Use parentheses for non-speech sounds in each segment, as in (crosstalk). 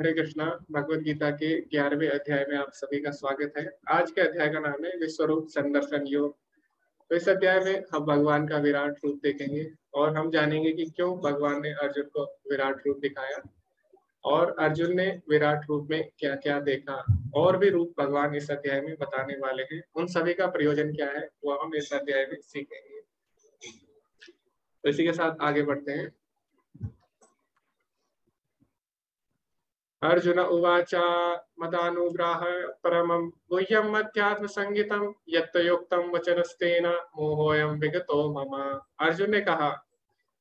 हरे कृष्णा भगवत गीता के ग्यारहवें अध्याय में आप सभी का स्वागत है। आज के अध्याय का नाम है विश्वरूप संदर्शन योग। तो इस अध्याय में हम भगवान का विराट रूप देखेंगे और हम जानेंगे कि क्यों भगवान ने अर्जुन को विराट रूप दिखाया और अर्जुन ने विराट रूप में क्या क्या देखा और भी रूप भगवान इस अध्याय में बताने वाले हैं। उन सभी का प्रयोजन क्या है, वो हम इस अध्याय में सीखेंगे। तो इसी के साथ आगे बढ़ते हैं। अर्जुन उवाच, मदानुग्राह परमं गुह्यम अध्यात्म संगीतम यत्तयोक्तम वचनस्तेन मोहोयम विगतो मम। अर्जुन ने कहा,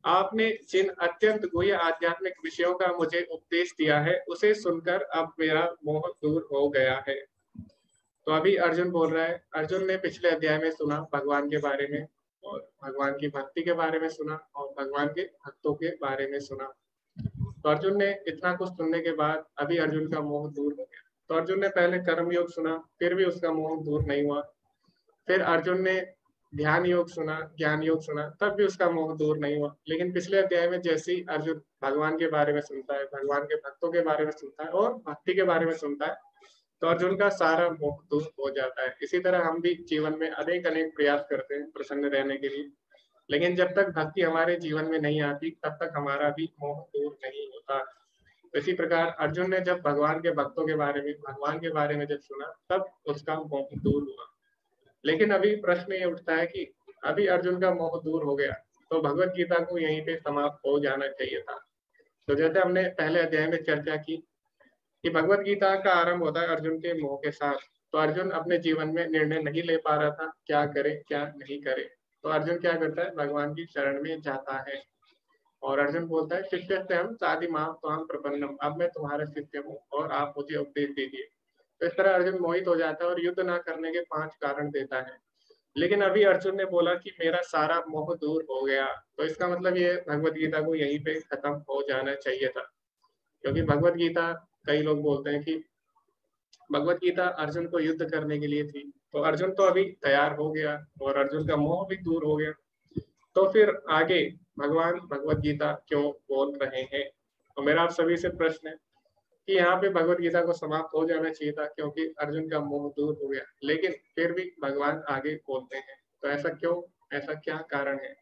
आपने जिन अत्यंत गुह्य आध्यात्मिक विषयों का मुझे उपदेश दिया है, उसे सुनकर अब मेरा मोह दूर हो गया है। तो अभी अर्जुन बोल रहा है, अर्जुन ने पिछले अध्याय में सुना भगवान के बारे में, और भगवान की भक्ति के बारे में सुना, और भगवान के भक्तों के बारे में सुना। तो अर्जुन ने इतना कुछ सुनने के बाद अभी अर्जुन का मोह दूर हो गया। तो अर्जुन ने पहले कर्म योग सुना, फिर भी उसका मोह दूर नहीं हुआ। फिर अर्जुन ने ध्यान योग सुना, ज्ञान योग सुना, तब भी उसका मोह दूर नहीं हुआ। लेकिन पिछले अध्याय में जैसे ही अर्जुन भगवान के बारे में सुनता है, भगवान के भक्तों के बारे में सुनता है और भक्ति के बारे में सुनता है तो अर्जुन का सारा मोह दूर हो जाता है। इसी तरह हम भी जीवन में अनेक अनेक प्रयास करते हैं प्रसन्न रहने के लिए। लेकिन जब तक भक्ति हमारे जीवन में नहीं आती, तब तक हमारा भी मोह दूर नहीं होता। इसी प्रकार अर्जुन ने जब भगवान के भक्तों के बारे में, भगवान के बारे में जब सुना, तब उसका मोह दूर हुआ। लेकिन अभी प्रश्न ये उठता है कि अभी अर्जुन का मोह दूर हो गया तो भगवत गीता को यहीं पे समाप्त हो जाना चाहिए था। तो जैसे हमने पहले अध्याय में चर्चा की कि भगवत गीता का आरंभ होता है अर्जुन के मोह के साथ। तो अर्जुन अपने जीवन में निर्णय नहीं ले पा रहा था, क्या करे, क्या नहीं करे। तो अर्जुन क्या करता है? भगवान की शरण में जाता है। और अर्जुन बोलता है, शिष्य से हम शादी माँ तो हम प्रपन्नम अब मैं तुम्हारा शिष्य हूँ और आप मुझे उपदेश दीजिए। तो इस तरह अर्जुन मोहित हो जाता है और युद्ध ना करने के पाँच कारण देता है। लेकिन अभी अर्जुन ने बोला कि मेरा सारा मोह दूर हो गया। तो इसका मतलब ये भगवत गीता को यहीं पे खत्म हो जाना चाहिए था। क्योंकि भगवत गीता कई लोग बोलते हैं कि भगवत गीता अर्जुन को युद्ध करने के लिए थी। तो अर्जुन तो अभी तैयार हो गया और अर्जुन का मोह भी दूर हो गया। तो फिर आगे भगवान भगवत गीता क्यों बोल रहे हैं? और मेरा आप सभी से प्रश्न है कि यहाँ पे भगवत गीता को समाप्त हो जाना चाहिए था क्योंकि अर्जुन का मोह दूर हो गया, लेकिन फिर भी भगवान आगे बोलते हैं। तो ऐसा क्यों? ऐसा क्या कारण है?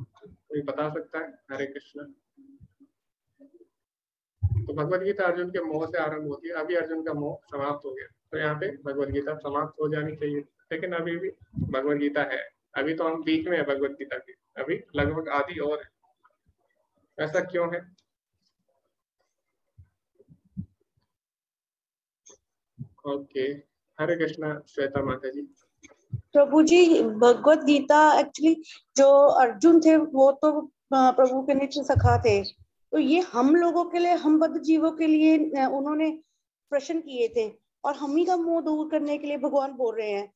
कोई बता सकता है? हरे कृष्ण। तो भगवत गीता अर्जुन के मोह से आरंभ होती है। अभी अर्जुन का मोह समाप्त हो गया। तो यहाँ पे भगवत गीता समाप्त हो जानी चाहिए। लेकिन अभी भी भगवत गीता है। अभी तो हम बीच में है भगवत गीता के। अभी लगभग आधी और है। ऐसा क्यों है? ओके। हरे कृष्णा, श्वेता माता जी। प्रभु जी भगवत गीता एक्चुअली जो अर्जुन थे, वो तो प्रभु के नित्य सखा थे। तो ये हम लोगों के लिए, हम बद्ध जीवों के लिए उन्होंने प्रश्न किए थे। और हम ही का मुँह दूर करने के लिए भगवान बोल रहे हैं।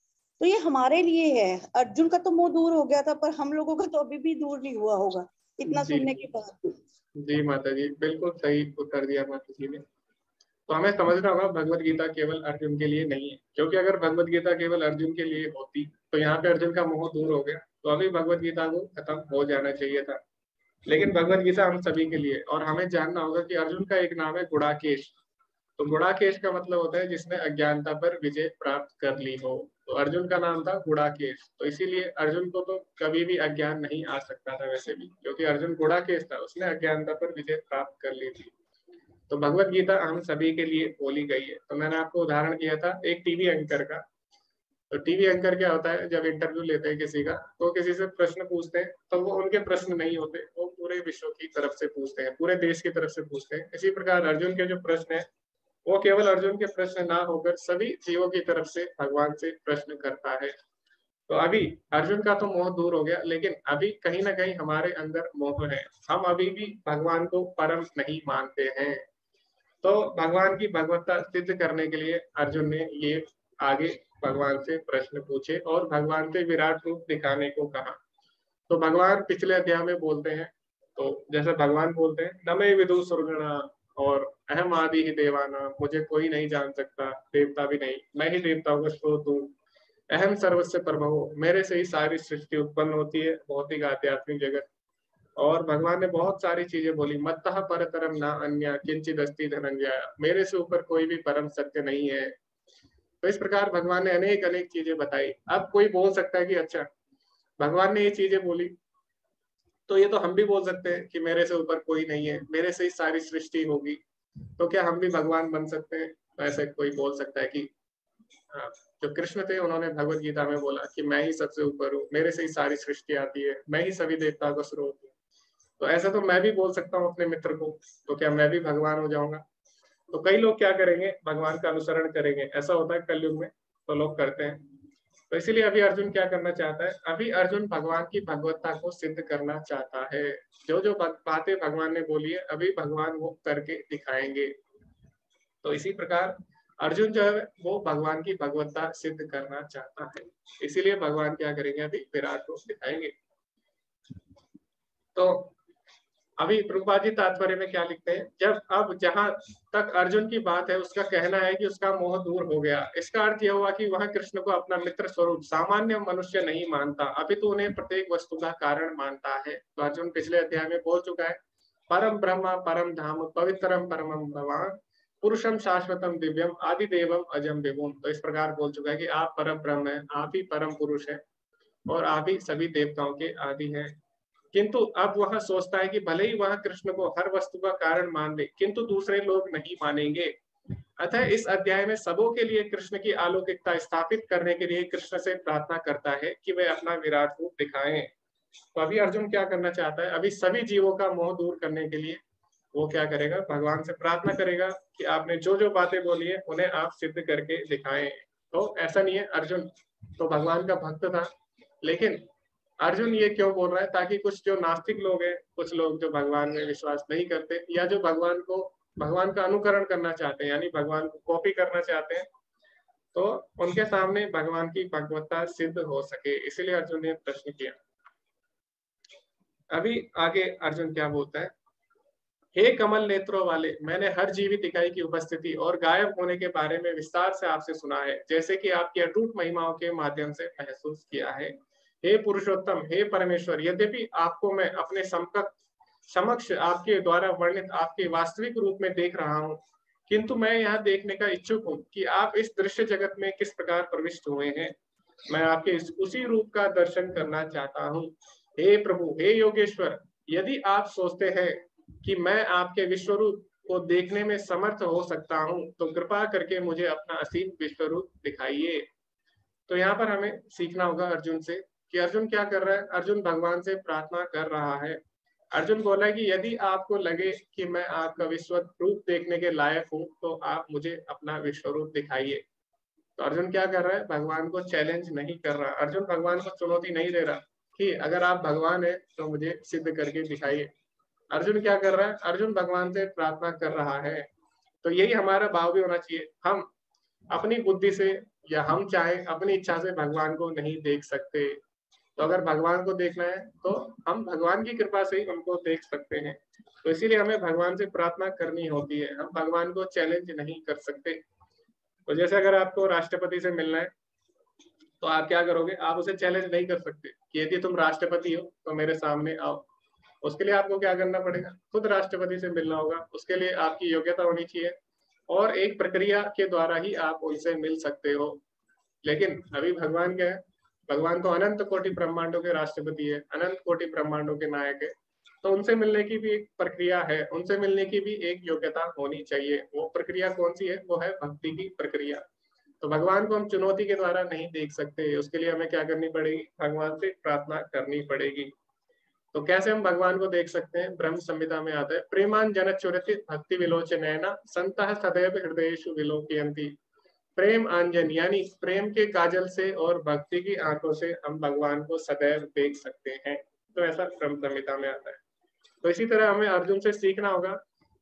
तो ये हमारे लिए है। अर्जुन का तो मुँह दूर हो गया था पर हम लोगों का तो अभी भी दूर नहीं हुआ होगा इतना सुनने के बाद जी माता जी बिल्कुल सही उत्तर दिया माता जी ने। तो हमें समझना होगा भगवत गीता केवल अर्जुन के लिए नहीं है। क्योंकि अगर भगवत गीता केवल अर्जुन के लिए होती तो यहाँ पे अर्जुन का मोह दूर हो गया। तो अभी भगवत गीता को खत्म हो जाना चाहिए था। लेकिन भगवत गीता हम सभी के लिए और हमें जानना होगा कि अर्जुन का एक नाम है गुड़ाकेश। तो गुड़ाकेश का मतलब होता है जिसने अज्ञानता पर विजय प्राप्त कर ली हो। तो अर्जुन का नाम था गुड़ाकेश। तो इसीलिए अर्जुन को तो कभी भी अज्ञान नहीं आ सकता था वैसे भी, क्योंकि अर्जुन गुड़ाकेश था, उसने अज्ञानता पर विजय प्राप्त कर ली थी। तो भगवत गीता हम सभी के लिए बोली गई है। तो मैंने आपको उदाहरण दिया था एक टीवी एंकर का। तो टीवी एंकर क्या होता है, जब इंटरव्यू लेते हैं किसी का तो किसी से प्रश्न पूछते हैं तो वो उनके प्रश्न नहीं होते, वो पूरे विश्व की तरफ़ से पूछते हैं, पूरे देश की तरफ़ से पूछते हैं। इसी प्रकार अर्जुन के जो प्रश्न है वो केवल अर्जुन के प्रश्न ना होकर सभी जीवों की तरफ़ से भगवान से प्रश्न करता है। तो अभी अर्जुन का तो मोह दूर हो गया, लेकिन अभी कहीं ना कहीं हमारे अंदर मोह है। हम अभी भी भगवान को परम नहीं मानते हैं। तो भगवान की भगवत्ता सिद्ध करने के लिए अर्जुन ने ये आगे भगवान से प्रश्न पूछे और भगवान से विराट रूप दिखाने को कहा। तो भगवान पिछले अध्याय में बोलते हैं तो जैसे भगवान बोलते हैं, नमे विदु सुरगणा और अहम आदि ही देवाना, मुझे कोई नहीं जान सकता, देवता भी नहीं, मैं ही देवताओं का स्रोत हूँ अहम सर्वस्व प्रभव मेरे से ही सारी सृष्टि उत्पन्न होती है, बहुत भौतिक आध्यात्मिक जगत। और भगवान ने बहुत सारी चीज़ें बोली मत पर तरम ना अन्य किंचित अस्थि धनंजय, मेरे से ऊपर कोई भी परम सत्य नहीं है। तो इस प्रकार भगवान ने अनेक अनेक चीज़ें बताई। अब कोई बोल सकता है कि अच्छा भगवान ने ये चीज़ें बोली तो ये तो हम भी बोल सकते हैं कि मेरे से ऊपर कोई नहीं है, मेरे से ही सारी सृष्टि होगी। तो क्या हम भी भगवान बन सकते हैं? तो ऐसे कोई बोल सकता है कि जो कृष्ण थे, उन्होंने भगवत गीता में बोला कि मैं ही सबसे ऊपर हूँ, मेरे से ही सारी सृष्टि आती है, मैं ही सभी देवताओं का स्रोत हूँ। तो ऐसा तो मैं भी बोल सकता हूँ अपने मित्र को तो क्या मैं भी भगवान हो जाऊँगा? तो कई लोग क्या करेंगे? भगवान का अनुसरण करेंगे। ऐसा होता है कलयुग में तो लोग करते हैं। तो इसीलिए अभी अर्जुन क्या करना चाहता है? अभी अर्जुन भगवान की भगवत्ता को सिद्ध करना चाहता है। जो जो बातें भगवान ने बोली है, अभी भगवान वो करके दिखाएँगे। तो इसी प्रकार अर्जुन जो है, वो भगवान की भगवत्ता सिद्ध करना चाहता है। इसीलिए भगवान क्या करेंगे अभी? विराट को दिखाएँगे। तो अभी प्रभुपा जी तात्पर्य में क्या लिखते हैं? जब, अब जहाँ तक अर्जुन की बात है, उसका कहना है कि उसका मोह दूर हो गया। इसका अर्थ यह हुआ कि वह कृष्ण को अपना मित्र स्वरूप, सामान्य मनुष्य नहीं मानता। अभी तो उन्हें प्रत्येक वस्तु का कारण मानता है। तो अर्जुन पिछले अध्याय में बोल चुका है, परम ब्रह्म, परम धाम, पवित्रम, परम भगवान पुरुषम शाश्वतम दिव्यम आदि देवम अजम विभुम तो इस प्रकार बोल चुका है कि आप परम ब्रह्म है, आप ही परम पुरुष है और आप ही सभी देवताओं के आदि हैं। किंतु अब वह सोचता है कि भले ही वह कृष्ण को हर वस्तु का कारण मान ले, किंतु दूसरे लोग नहीं मानेंगे। अतः इस अध्याय में सबों के लिए कृष्ण की अलौकिकता स्थापित करने के लिए कृष्ण से प्रार्थना करता है कि वे अपना विराट रूप दिखाएँ। तो अभी अर्जुन क्या करना चाहता है? अभी सभी जीवों का मोह दूर करने के लिए वो क्या करेगा? भगवान से प्रार्थना करेगा कि आपने जो जो बातें बोली है, उन्हें आप सिद्ध करके दिखाएँ। तो ऐसा नहीं है, अर्जुन तो भगवान का भक्त था, लेकिन अर्जुन ये क्यों बोल रहा है ताकि कुछ जो नास्तिक लोग हैं, कुछ लोग जो भगवान में विश्वास नहीं करते या जो भगवान को, भगवान का अनुकरण करना चाहते हैं, यानी भगवान को कॉपी करना चाहते हैं तो उनके सामने भगवान की भगवत्ता सिद्ध हो सके। इसीलिए अर्जुन ने प्रश्न किया। अभी आगे अर्जुन क्या बोलता है? हे कमल नेत्रों वाले, मैंने हर जीवित इकाई की उपस्थिति और गायब होने के बारे में विस्तार से आपसे सुना है, जैसे कि आपकी अटूट महिमाओं के माध्यम से महसूस किया है। हे पुरुषोत्तम, हे परमेश्वर, यद्यपि आपको मैं अपने समकक्ष, समक्ष आपके द्वारा वर्णित, आपके वास्तविक रूप में देख रहा हूँ, किंतु मैं यह देखने का इच्छुक हूँ कि आप इस दृश्य जगत में किस प्रकार प्रविष्ट हुए हैं। मैं आपके इस उसी रूप का दर्शन करना चाहता हूँ। हे प्रभु, हे योगेश्वर, यदि आप सोचते हैं कि मैं आपके विश्व रूप को देखने में समर्थ हो सकता हूँ तो कृपा करके मुझे अपना असीम विश्व रूप दिखाइए। तो यहाँ पर हमें सीखना होगा अर्जुन से। कि अर्जुन क्या कर रहा है? अर्जुन भगवान से प्रार्थना कर रहा है। अर्जुन बोला कि यदि आपको लगे कि मैं आपका विश्व रूप देखने के लायक हूँ तो आप मुझे अपना विश्व रूप दिखाइए। तो अर्जुन क्या कर रहा है? भगवान को चैलेंज नहीं कर रहा। अर्जुन भगवान को चुनौती नहीं दे रहा कि अगर आप भगवान है तो मुझे सिद्ध करके दिखाइए। अर्जुन क्या कर रहा है? अर्जुन भगवान से प्रार्थना कर रहा है। तो यही हमारा भाव भी होना चाहिए। हम अपनी बुद्धि से या हम चाहे, अपनी इच्छा से भगवान को नहीं देख सकते। तो अगर भगवान को देखना है तो हम भगवान की कृपा से ही उनको देख सकते हैं। तो इसीलिए हमें भगवान से प्रार्थना करनी होती है। हम भगवान को चैलेंज नहीं कर सकते। तो जैसे अगर आपको राष्ट्रपति से मिलना है तो आप क्या करोगे? आप उसे चैलेंज नहीं कर सकते कि यदि तुम राष्ट्रपति हो तो मेरे सामने आओ। उसके लिए आपको क्या करना पड़ेगा? खुद राष्ट्रपति से मिलना होगा। उसके लिए आपकी योग्यता होनी चाहिए और एक प्रक्रिया के द्वारा ही आप उनसे मिल सकते हो। लेकिन अभी भगवान क्या है? भगवान तो अनंत कोटि ब्रह्मांडों के राष्ट्रपति है, अनंत कोटि ब्रह्मांडों के नायक है। तो उनसे मिलने की भी एक प्रक्रिया है, उनसे मिलने की भी एक योग्यता होनी चाहिए। वो प्रक्रिया कौन सी है? वो है भक्ति की प्रक्रिया। तो भगवान को हम चुनौती के द्वारा नहीं देख सकते, उसके लिए हमें क्या करनी पड़ेगी? भगवान से प्रार्थना करनी पड़ेगी। तो कैसे हम भगवान को देख सकते हैं? ब्रह्म संहिता में आता है, प्रेमान जन चुरति भक्ति विलोचन है ना संत सदैव हृदय विलोकयंती प्रेम आंजन, यानी प्रेम के काजल से और भक्ति की आँखों से हम भगवान को सदैव देख सकते हैं। तो ऐसा क्रम संहिता में आता है। तो इसी तरह हमें अर्जुन से सीखना होगा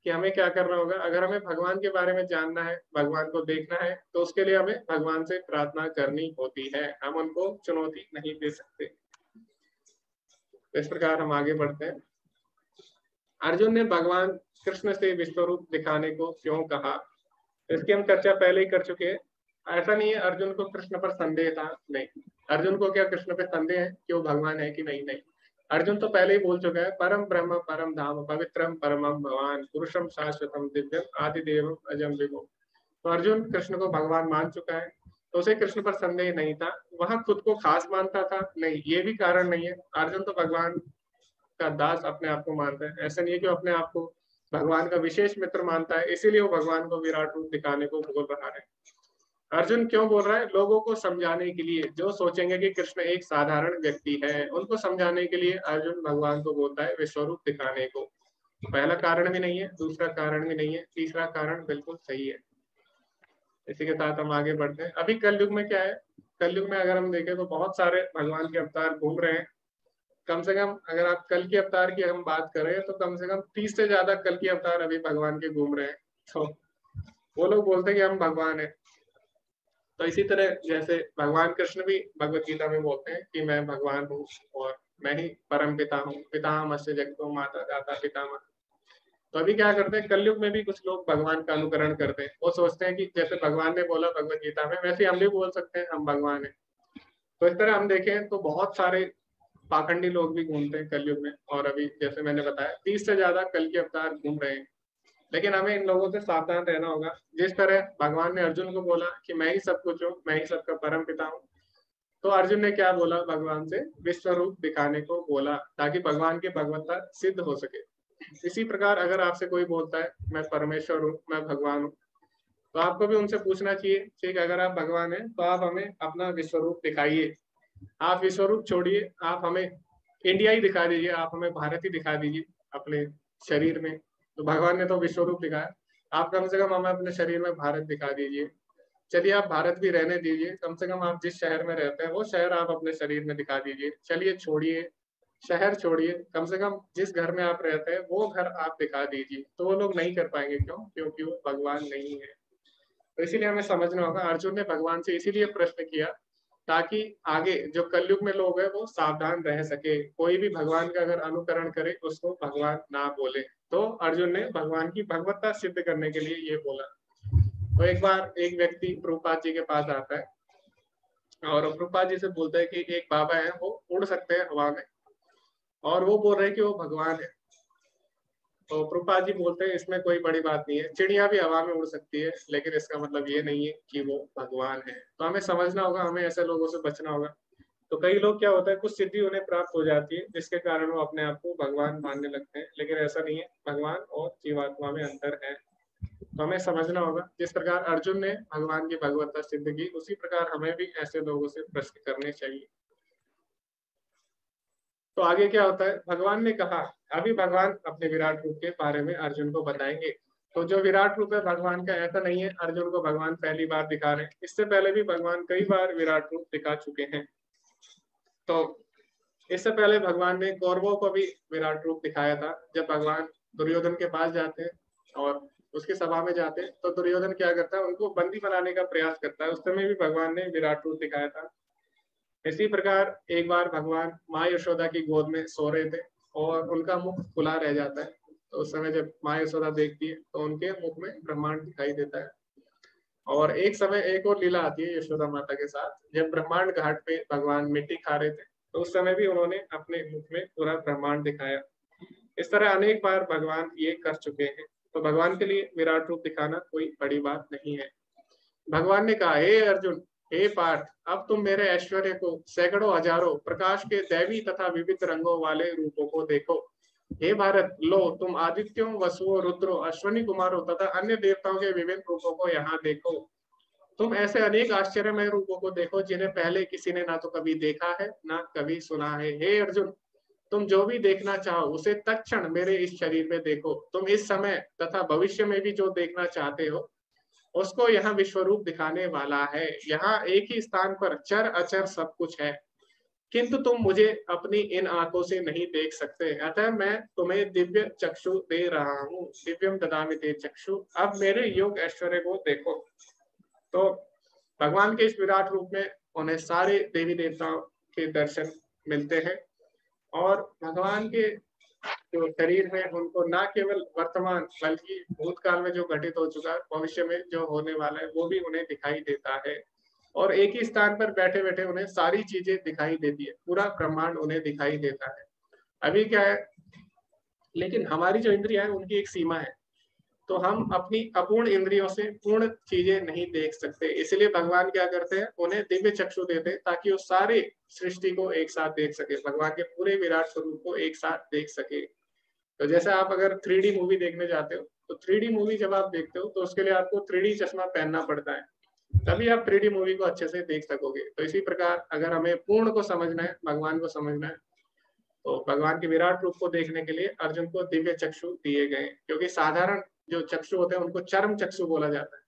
कि हमें क्या करना होगा। अगर हमें भगवान के बारे में जानना है, भगवान को देखना है तो उसके लिए हमें भगवान से प्रार्थना करनी होती है। हम उनको चुनौती नहीं दे सकते। तो इस प्रकार हम आगे बढ़ते हैं। अर्जुन ने भगवान कृष्ण से विश्व रूप दिखाने को क्यों कहा? इसकी हम चर्चा पहले ही कर चुके हैं। ऐसा नहीं है अर्जुन को कृष्ण पर संदेह था, नहीं। अर्जुन को क्या कृष्ण पे संदेह है कि वो भगवान है कि नहीं? नहीं। अर्जुन तो पहले ही बोल चुका है, परम ब्रह्म, परम धाम, पवित्रम, परमम भगवान, पुरुषम शाश्वतम, दिव्यम आदि देव अजम विभो। तो अर्जुन कृष्ण को भगवान मान चुका है तो उसे कृष्ण पर संदेह नहीं था। वह खुद को खास मानता था, नहीं, ये भी कारण नहीं है। अर्जुन तो भगवान का दास अपने आप को मानता है। ऐसा नहीं है कि अपने आप को भगवान का विशेष मित्र मानता है, इसीलिए वो भगवान को विराट रूप दिखाने को बोल रहा है। अर्जुन क्यों बोल रहा है? लोगों को समझाने के लिए। जो सोचेंगे कि कृष्ण एक साधारण व्यक्ति है, उनको समझाने के लिए अर्जुन भगवान को बोलता है विश्वरूप दिखाने को। पहला कारण भी नहीं है, दूसरा कारण भी नहीं है, तीसरा कारण बिल्कुल सही है। इसी के साथ हम आगे बढ़ते हैं। अभी कलयुग में क्या है? कलयुग में अगर हम देखें तो बहुत सारे भगवान के अवतार घूम रहे हैं। कम से कम अगर आप कल के अवतार की हम बात करें तो कम से कम तीस से ज़्यादा कल के अवतार अभी भगवान के घूम रहे हैं। तो वो लोग बोलते हैं कि हम भगवान है। तो इसी तरह जैसे भगवान कृष्ण भी भगवत गीता में बोलते हैं कि मैं भगवान हूँ और मैं ही परम पिता हूँ। पिता मत्स्य जगतो माता दाता पिता मा। तो अभी क्या करते हैं, कलयुग में भी कुछ लोग भगवान का अनुकरण करते हैं। वो सोचते हैं कि जैसे भगवान ने बोला भगवत गीता में, वैसे हम भी बोल सकते हैं हम भगवान है। तो इस तरह हम देखें तो बहुत सारे पाखंडी लोग भी घूमते हैं कलयुग में, और अभी जैसे मैंने बताया, तीस से ज़्यादा कल के अवतार घूम रहे हैं। लेकिन हमें इन लोगों से सावधान रहना होगा। जिस तरह भगवान ने अर्जुन को बोला कि मैं ही सब कुछ हूँ, मैं ही सबका परम पिता हूँ तो अर्जुन ने क्या बोला भगवान से? विश्व रूप दिखाने को बोला, ताकि भगवान की भगवत्ता सिद्ध हो सके। इसी प्रकार अगर आपसे कोई बोलता है, मैं परमेश्वर हूँ, मैं भगवान हूँ तो आपको भी उनसे पूछना चाहिए, ठीक अगर आप भगवान हैं तो आप हमें अपना विश्व रूप दिखाइए। आप विश्व रूप छोड़िए, आप हमें इंडिया ही दिखा दीजिए, आप हमें भारत ही दिखा दीजिए अपने शरीर में। तो भगवान ने तो विश्व रूप दिखाया। आप कम से कम हमें अपने शरीर में भारत दिखा दीजिए। चलिए आप भारत भी रहने दीजिए। कम से कम आप जिस शहर में रहते हैं, वो शहर आप अपने शरीर में दिखा दीजिए। चलिए छोड़िए, शहर छोड़िए। कम से कम जिस घर में आप रहते हैं, वो घर आप दिखा दीजिए। तो वो लोग नहीं कर पाएँगे क्यों? क्योंकि वो भगवान नहीं है। तो इसीलिए हमें समझना होगा। अर्जुन ने भगवान से इसीलिए प्रश्न किया ताकि आगे जो कलयुग में लोग हैं, वो सावधान रह सके। कोई भी भगवान का अगर अनुकरण करे, उसको भगवान ना बोले। तो अर्जुन ने भगवान की भगवत्ता सिद्ध करने के लिए ये बोला। तो एक बार एक व्यक्ति प्रभुपाद जी के पास आता है और प्रभुपाद जी से बोलता है कि एक बाबा है, वो उड़ सकते हैं हवा में। और वो बोल रहे हैं कि वो भगवान है। तो प्रभुपाद जी बोलते हैं, इसमें कोई बड़ी बात नहीं है। चिड़िया भी हवा में उड़ सकती है, लेकिन इसका मतलब ये नहीं है कि वो भगवान है। तो हमें समझना होगा, हमें ऐसे लोगों से बचना होगा। तो कई लोग क्या होता है, कुछ सिद्धि उन्हें प्राप्त हो जाती है, जिसके कारण वो अपने आप को भगवान मानने लगते हैं। लेकिन ऐसा नहीं है, भगवान और जीवात्मा में अंतर है। तो हमें समझना होगा, जिस प्रकार अर्जुन ने भगवान की भगवत्ता सिद्ध की, उसी प्रकार हमें भी ऐसे लोगों से प्रश्न करने चाहिए। तो आगे क्या होता है, भगवान ने कहा अभी भगवान अपने विराट रूप के बारे में अर्जुन को बताएँगे। तो जो विराट रूप है, भगवान का ऐसा नहीं है। अर्जुन को भगवान पहली बार दिखा रहे हैं। इससे पहले भी भगवान कई बार विराट रूप दिखा चुके हैं। तो इससे पहले भगवान ने कौरवों को भी विराट रूप दिखाया था। जब भगवान दुर्योधन के पास जाते हैं और उसकी सभा में जाते हैं तो दुर्योधन क्या करता है? उनको बंदी बनाने का प्रयास करता है। उस समय भी भगवान ने विराट रूप दिखाया था। इसी प्रकार एक बार भगवान माँ यशोदा की गोद में सो रहे थे। और उनका मुख खुला रह जाता है। तो उस समय जब माँ यशोदा देखती है तो उनके मुख में ब्रह्मांड दिखाई देता है। और एक समय एक और लीला आती है यशोदा माता के साथ। जब ब्रह्मांड घाट पे भगवान मिट्टी खा रहे थे तो उस समय भी उन्होंने अपने मुख में पूरा ब्रह्मांड दिखाया। इस तरह अनेक बार भगवान ये कर चुके हैं। तो भगवान के लिए विराट रूप दिखाना कोई बड़ी बात नहीं है। भगवान ने कहा, हे अर्जुन हे पार्थ, अब तुम मेरे ऐश्वर्य को सैकड़ों हज़ारों प्रकाश के दैवी तथा विविध रंगों वाले रूपों को देखो। हे भारत, लो, तुम आदित्यों, वसुओं, रुद्रो, अश्वनी कुमारों तथा अन्य देवताओं के विभिन्न रूपों को यहाँ देखो। तुम ऐसे अनेक आश्चर्यमय रूपों को देखो जिन्हें पहले किसी ने ना तो कभी देखा है, ना कभी सुना है। हे अर्जुन, तुम जो भी देखना चाहो, उसे तत्ण मेरे इस शरीर में देखो। तुम इस समय तथा भविष्य में भी जो देखना चाहते हो उसको यहाँ विश्व रूप दिखाने वाला है। यहाँ एक ही स्थान पर चर अचर सब कुछ है। किंतु तुम मुझे अपनी इन आँखों से नहीं देख सकते। अतः मैं तुम्हें दिव्य चक्षु दे रहा हूँ। दिव्यम ददामी दे चक्षु। अब मेरे योग ऐश्वर्य को देखो। तो भगवान के इस विराट रूप में उन्हें सारे देवी देवताओं के दर्शन मिलते हैं और भगवान के जो शरीर में उनको ना केवल वर्तमान, बल्कि भूतकाल में जो घटित हो चुका है, भविष्य में जो होने वाला है, वो भी उन्हें दिखाई देता है। और एक ही स्थान पर बैठे बैठे उन्हें सारी चीज़ें दिखाई देती है, पूरा ब्रह्मांड उन्हें दिखाई देता है। अभी क्या है, लेकिन हमारी जो इंद्रिया है, उनकी एक सीमा है। तो हम अपनी अपूर्ण इंद्रियों से पूर्ण चीज़ें नहीं देख सकते। इसलिए भगवान क्या करते हैं? उन्हें दिव्य चक्षु देते हैं ताकि वो सारे सृष्टि को एक साथ देख सके, भगवान के पूरे विराट स्वरूप को एक साथ देख सके। तो जैसे आप अगर थ्री मूवी देखने जाते हो तो थ्री मूवी जब आप देखते हो तो उसके लिए आपको थ्री चश्मा पहनना पड़ता है। तभी आप थ्री मूवी को अच्छे से देख सकोगे। तो इसी प्रकार अगर हमें पूर्ण को समझना है, भगवान को समझना है तो भगवान के विराट रूप को देखने के लिए अर्जुन को दिव्य चक्षु दिए गए क्योंकि साधारण जो चक्षु होते हैं, उनको चरम चक्षु बोला जाता है।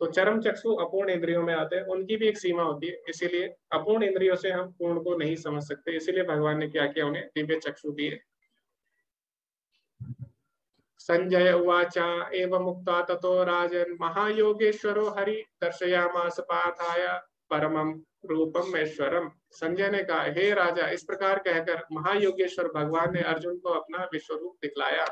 तो चरम चक्षु अपूर्ण इंद्रियों में आते हैं, उनकी भी एक सीमा होती है। इसीलिए अपूर्ण इंद्रियों से हम पूर्ण को नहीं समझ सकते। इसीलिए भगवान ने क्या किया, उन्हें दिव्य चक्षु दिए। संजय उवाच, एवं मुक्ता ततो राजन। महायोगेश्वरो हरि, दर्शयामास पाथाय परमम रूपम ऐश्वरम संजय ने कहा, हे राजा, इस प्रकार कहकर महायोगेश्वर भगवान ने अर्जुन को अपना विश्व रूप दिखलाया।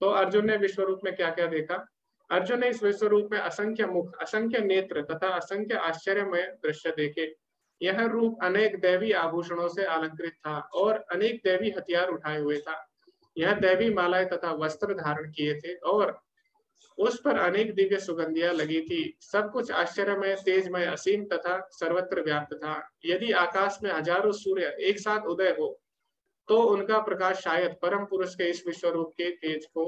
तो अर्जुन ने विश्व रूप में क्या क्या देखा? अर्जुन ने इस विश्व रूप में असंख्य मुख, असंख्य नेत्र तथा असंख्य आश्चर्यमय दृश्य देखे। यह रूप अनेक दैवी आभूषणों से अलंकृत था और अनेक दैवी हथियार उठाए हुए था। यह दैवी मालाएँ तथा वस्त्र धारण किए थे और उस पर अनेक दिव्य सुगंधियाँ लगी थी। सब कुछ आश्चर्यमय, तेजमय, असीम तथा सर्वत्र व्याप्त था। यदि आकाश में हज़ारों सूर्य एक साथ उदय हो तो उनका प्रकाश शायद परम पुरुष के इस विश्व रूप के तेज को,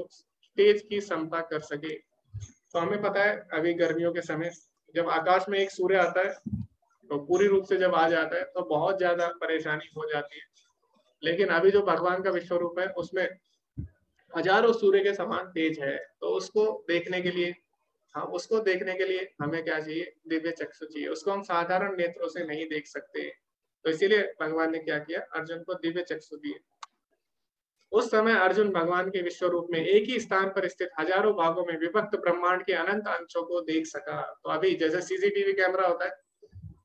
तेज की समता कर सके। तो हमें पता है, अभी गर्मियों के समय जब आकाश में एक सूर्य आता है तो पूरी रूप से जब आ जाता है तो बहुत ज़्यादा परेशानी हो जाती है। लेकिन अभी जो भगवान का विश्व रूप है, उसमें हज़ारों सूर्य के समान तेज है। तो उसको देखने के लिए हाँ उसको देखने के लिए हमें क्या चाहिए? दिव्य चक्षु चाहिए। उसको हम साधारण नेत्रों से नहीं देख सकते। तो इसीलिए भगवान ने क्या किया? अर्जुन को दिव्य चक्षु दिए। उस समय अर्जुन भगवान के विश्व रूप में एक ही स्थान पर स्थित हज़ारों भागों में विभक्त ब्रह्मांड के अनंत अंशों को देख सका। तो अभी जैसे सीसीटीवी कैमरा होता है,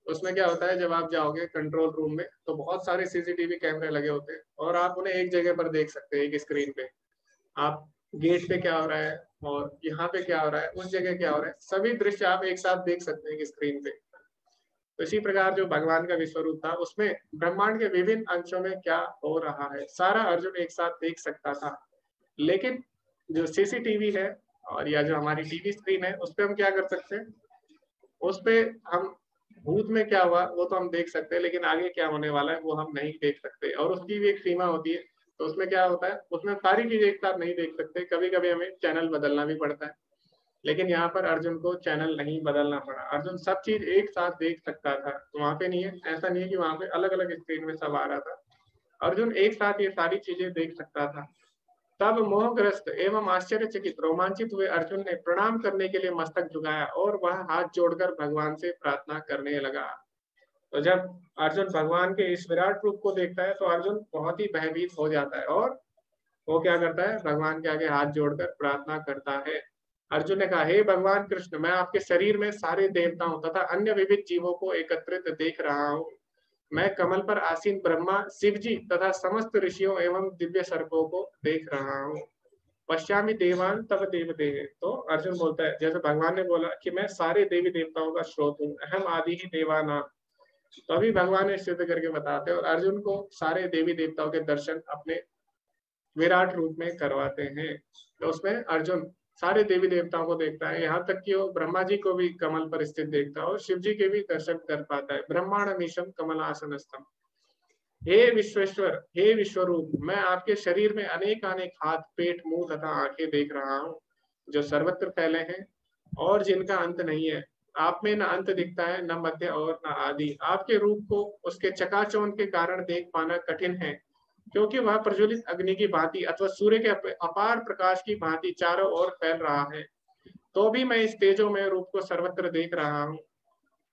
उसमें क्या होता है, जब आप जाओगे कंट्रोल रूम में तो बहुत सारे सीसीटीवी कैमरे लगे होते हैं और आप उन्हें एक जगह पर देख सकते हैं, एक स्क्रीन पे। आप गेट पे क्या हो रहा है और यहाँ पे क्या हो रहा है, उस जगह क्या हो रहा है, सभी दृश्य आप एक साथ देख सकते हैं स्क्रीन पे। तो इसी प्रकार जो भगवान का विश्व रूप था, उसमें ब्रह्मांड के विभिन्न अंशों में क्या हो रहा है, सारा अर्जुन एक साथ देख सकता था। लेकिन जो सीसीटीवी है और या जो हमारी टीवी स्क्रीन है, उस पर हम क्या कर सकते हैं? उस पर हम भूत में क्या हुआ, वो तो हम देख सकते हैं, लेकिन आगे क्या होने वाला है, वो हम नहीं देख सकते। और उसकी भी एक सीमा होती है तो उसमें क्या होता है, उसमें सारी चीज़ें एक साथ नहीं देख सकते कभी कभी हमें चैनल बदलना भी पड़ता है। लेकिन यहाँ पर अर्जुन को चैनल नहीं बदलना पड़ा। अर्जुन सब चीज़ एक साथ देख सकता था। तो वहाँ पे नहीं है, ऐसा नहीं है कि वहाँ पे अलग अलग स्क्रीन में सब आ रहा था। अर्जुन एक साथ ये सारी चीज़ें देख सकता था। तब मोहग्रस्त एवं आश्चर्यचकित रोमांचित हुए अर्जुन ने प्रणाम करने के लिए मस्तक झुकाया और वह हाथ जोड़कर भगवान से प्रार्थना करने लगा। तो जब अर्जुन भगवान के इस विराट रूप को देखता है तो अर्जुन बहुत ही भयभीत हो जाता है और वो क्या करता है? भगवान के आगे हाथ जोड़कर प्रार्थना करता है। अर्जुन ने कहा, हे भगवान कृष्ण, मैं आपके शरीर में सारे देवताओं तथा अन्य विविध जीवों को एकत्रित देख रहा हूँ। मैं कमल पर आसीन ब्रह्मा शिव जी तथा समस्त ऋषियों एवं दिव्य सर्पों को देख रहा हूँ। पश्चामी देवान तब देव देव तो अर्जुन बोलता है, जैसे भगवान ने बोला कि मैं सारे देवी देवताओं का स्रोत हूँ, अहम आदि ही देवाना तो अभी भगवान ने सिद्ध करके बताते हैं और अर्जुन को सारे देवी देवताओं के दर्शन अपने विराट रूप में करवाते हैं। तो उसमें अर्जुन सारे देवी देवताओं को देखता है। यहाँ तक कि वो ब्रह्मा जी को भी कमल पर स्थित देखता है और शिव जी के भी दर्शन कर पाता है। ब्रह्मांड मीशम कमल आसनस्तम हे विश्वेश्वर, हे विश्वरूप, मैं आपके शरीर में अनेक अनेक हाथ, पेट, मुँह तथा आँखें देख रहा हूँ, जो सर्वत्र फैले हैं और जिनका अंत नहीं है। आप में न अंत दिखता है, न मध्य और न आदि। आपके रूप को उसके चकाचौन के कारण देख पाना कठिन है। क्योंकि वह प्रज्वलित अग्नि की भांति अथवा सूर्य के अपार प्रकाश की भांति चारों ओर फैल रहा है तो भी मैं इस तेजो में रूप को सर्वत्र देख रहा हूँ,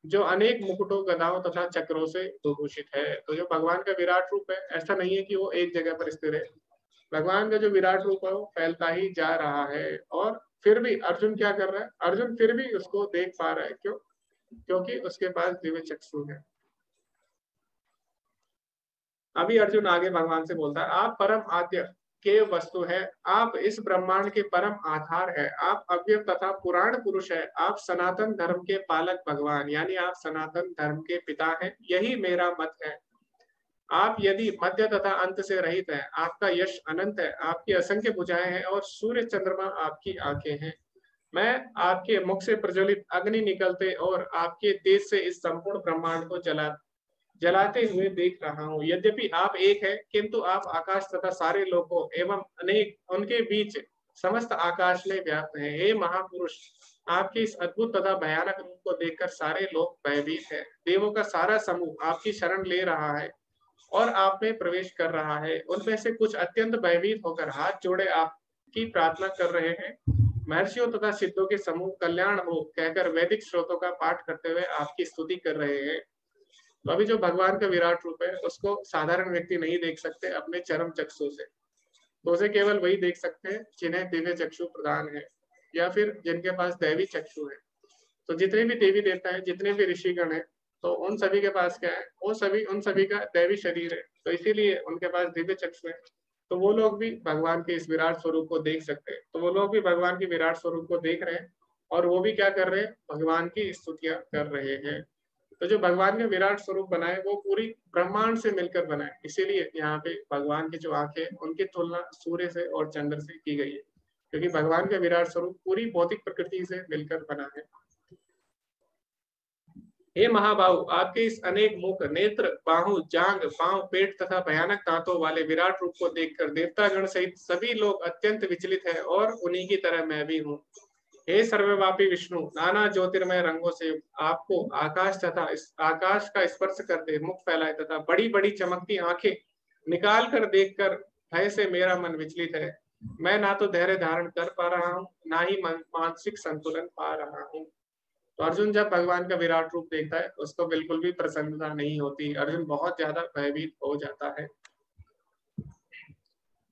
जो अनेक मुकुटों, गदाओं तथा चक्रों से भूषित है। तो जो भगवान का विराट रूप है, ऐसा नहीं है कि वो एक जगह पर स्थिर है। भगवान का जो विराट रूप है, वो फैलता ही जा रहा है और फिर भी अर्जुन क्या कर रहा है? अर्जुन फिर भी उसको देख पा रहा है। क्यों? क्योंकि उसके पास दिव्य चक्षु है। अभी अर्जुन आगे भगवान से बोलता है, आप परम आद्य के वस्तु है, आप इस ब्रह्मांड के परम आधार है, आप अव्य तथा पुराण पुरुष है, आप सनातन धर्म के पालक भगवान, यानी आप सनातन धर्म के पिता हैं, यही मेरा मत है। आप यदि मध्य तथा अंत से रहित है, आपका यश अनंत है, आपकी असंख्य बुझाएँ हैं और सूर्य चंद्रमा आपकी आँखें हैं। मैं आपके मुख से प्रज्वलित अग्नि निकलते और आपके तेज से इस संपूर्ण ब्रह्मांड को जला जलाते हुए देख रहा हूँ। यद्यपि आप एक है, किंतु आप आकाश तथा सारे लोगों एवं अनेक उनके बीच समस्त आकाश में व्याप्त है। हे महापुरुष, आपके इस अद्भुत तथा भयानक रूप को देखकर सारे लोग भयभीत है। देवों का सारा समूह आपकी शरण ले रहा है और आप में प्रवेश कर रहा है। उनमें से कुछ अत्यंत भयभीत होकर हाथ जोड़े आपकी प्रार्थना कर रहे हैं। महर्षियों तथा सिद्धों के समूह कल्याण हो कहकर वैदिक स्रोतों का पाठ करते हुए आपकी स्तुति कर रहे हैं। तो अभी जो भगवान का विराट रूप है, उसको साधारण व्यक्ति नहीं देख सकते अपने चरम चक्षु से। तो उसे केवल वही देख सकते हैं जिन्हें दिव्य चक्षु प्रदान है, या फिर जिनके पास दैवी चक्षु है। तो जितने भी देवी देवता है, जितने भी ऋषिगण है तो उन सभी के पास क्या है? वो सभी, उन सभी का दैवी शरीर है। तो इसीलिए उनके पास दिव्य चक्षु है। तो वो लोग भी भगवान के इस विराट स्वरूप को देख सकते हैं। तो वो लोग भी भगवान के विराट स्वरूप को देख रहे हैं और वो भी क्या कर रहे हैं? भगवान की स्तुतियाँ कर रहे हैं। तो जो भगवान ने विराट स्वरूप बनाए, वो पूरी ब्रह्मांड से मिलकर बनाए। इसीलिए यहाँ पे भगवान की जो आँखें, उनकी तुलना सूर्य से और चंद्र से की गई है। क्योंकि भगवान का विराट स्वरूप पूरी भौतिक प्रकृति से मिलकर बना है। हे महाबाहु, आपके इस अनेक मुख, नेत्र, बाहु जांग पाँव, पेट तथा भयानक दांतों वाले विराट रूप को देखकर देवतागण सहित सभी लोग अत्यंत विचलित है और उन्हीं की तरह मैं भी हूँ। हे सर्वव्यापी विष्णु, नाना ज्योतिर्मय रंगों से आपको आकाश तथा आकाश का स्पर्श करते मुख फैलाए तथा बड़ी बड़ी चमकती आँखें निकाल कर देख कर भय से मेरा मन विचलित है। मैं ना तो धैर्य धारण कर पा रहा हूँ, ना ही मानसिक संतुलन पा रहा हूँ। तो अर्जुन जब भगवान का विराट रूप देखता है, उसको बिल्कुल भी प्रसन्नता नहीं होती। अर्जुन बहुत ज़्यादा भयभीत हो जाता है।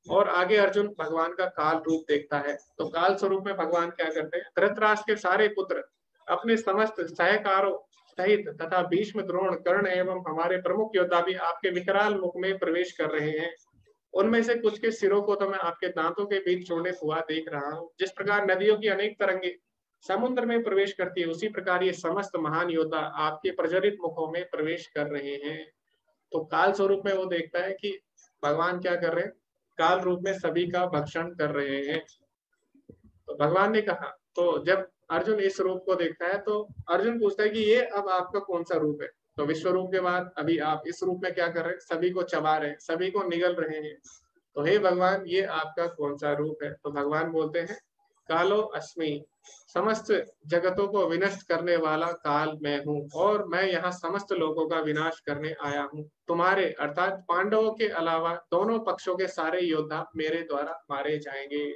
और आगे अर्जुन भगवान का काल रूप देखता है। तो काल स्वरूप में भगवान क्या करते हैं? धृतराष्ट्र के सारे पुत्र अपने समस्त सहकारों सहित तथा भीष्म द्रोण, कर्ण एवं हमारे प्रमुख योद्धा भी आपके विकराल मुख में प्रवेश कर रहे हैं। उनमें से कुछ के सिरों को तो मैं आपके दांतों के बीच छोड़ने हुआ देख रहा हूँ। जिस प्रकार नदियों की अनेक तरंगे समुद्र में प्रवेश करती है, उसी प्रकार ये समस्त महान योद्धा आपके प्रज्वलित मुखों में प्रवेश कर रहे हैं। तो काल स्वरूप में वो देखता है कि भगवान क्या कर रहे हैं? काल रूप में सभी का भक्षण कर रहे हैं। तो भगवान ने कहा तो जब अर्जुन इस रूप को देखता है तो अर्जुन पूछता है कि ये अब आपका कौन सा रूप है? तो विश्व रूप के बाद अभी आप इस रूप में क्या कर रहे हैं? सभी को चबा रहे हैं, सभी को निगल रहे हैं। तो हे भगवान, ये आपका कौन सा रूप है? तो भगवान बोलते हैं कालो अस्मि समस्त जगतों को विनष्ट करने वाला काल मैं हूँ और मैं यहाँ समस्त लोगों का विनाश करने आया हूँ। तुम्हारे, अर्थात पांडवों के अलावा दोनों पक्षों के सारे योद्धा मेरे द्वारा मारे जाएँगे।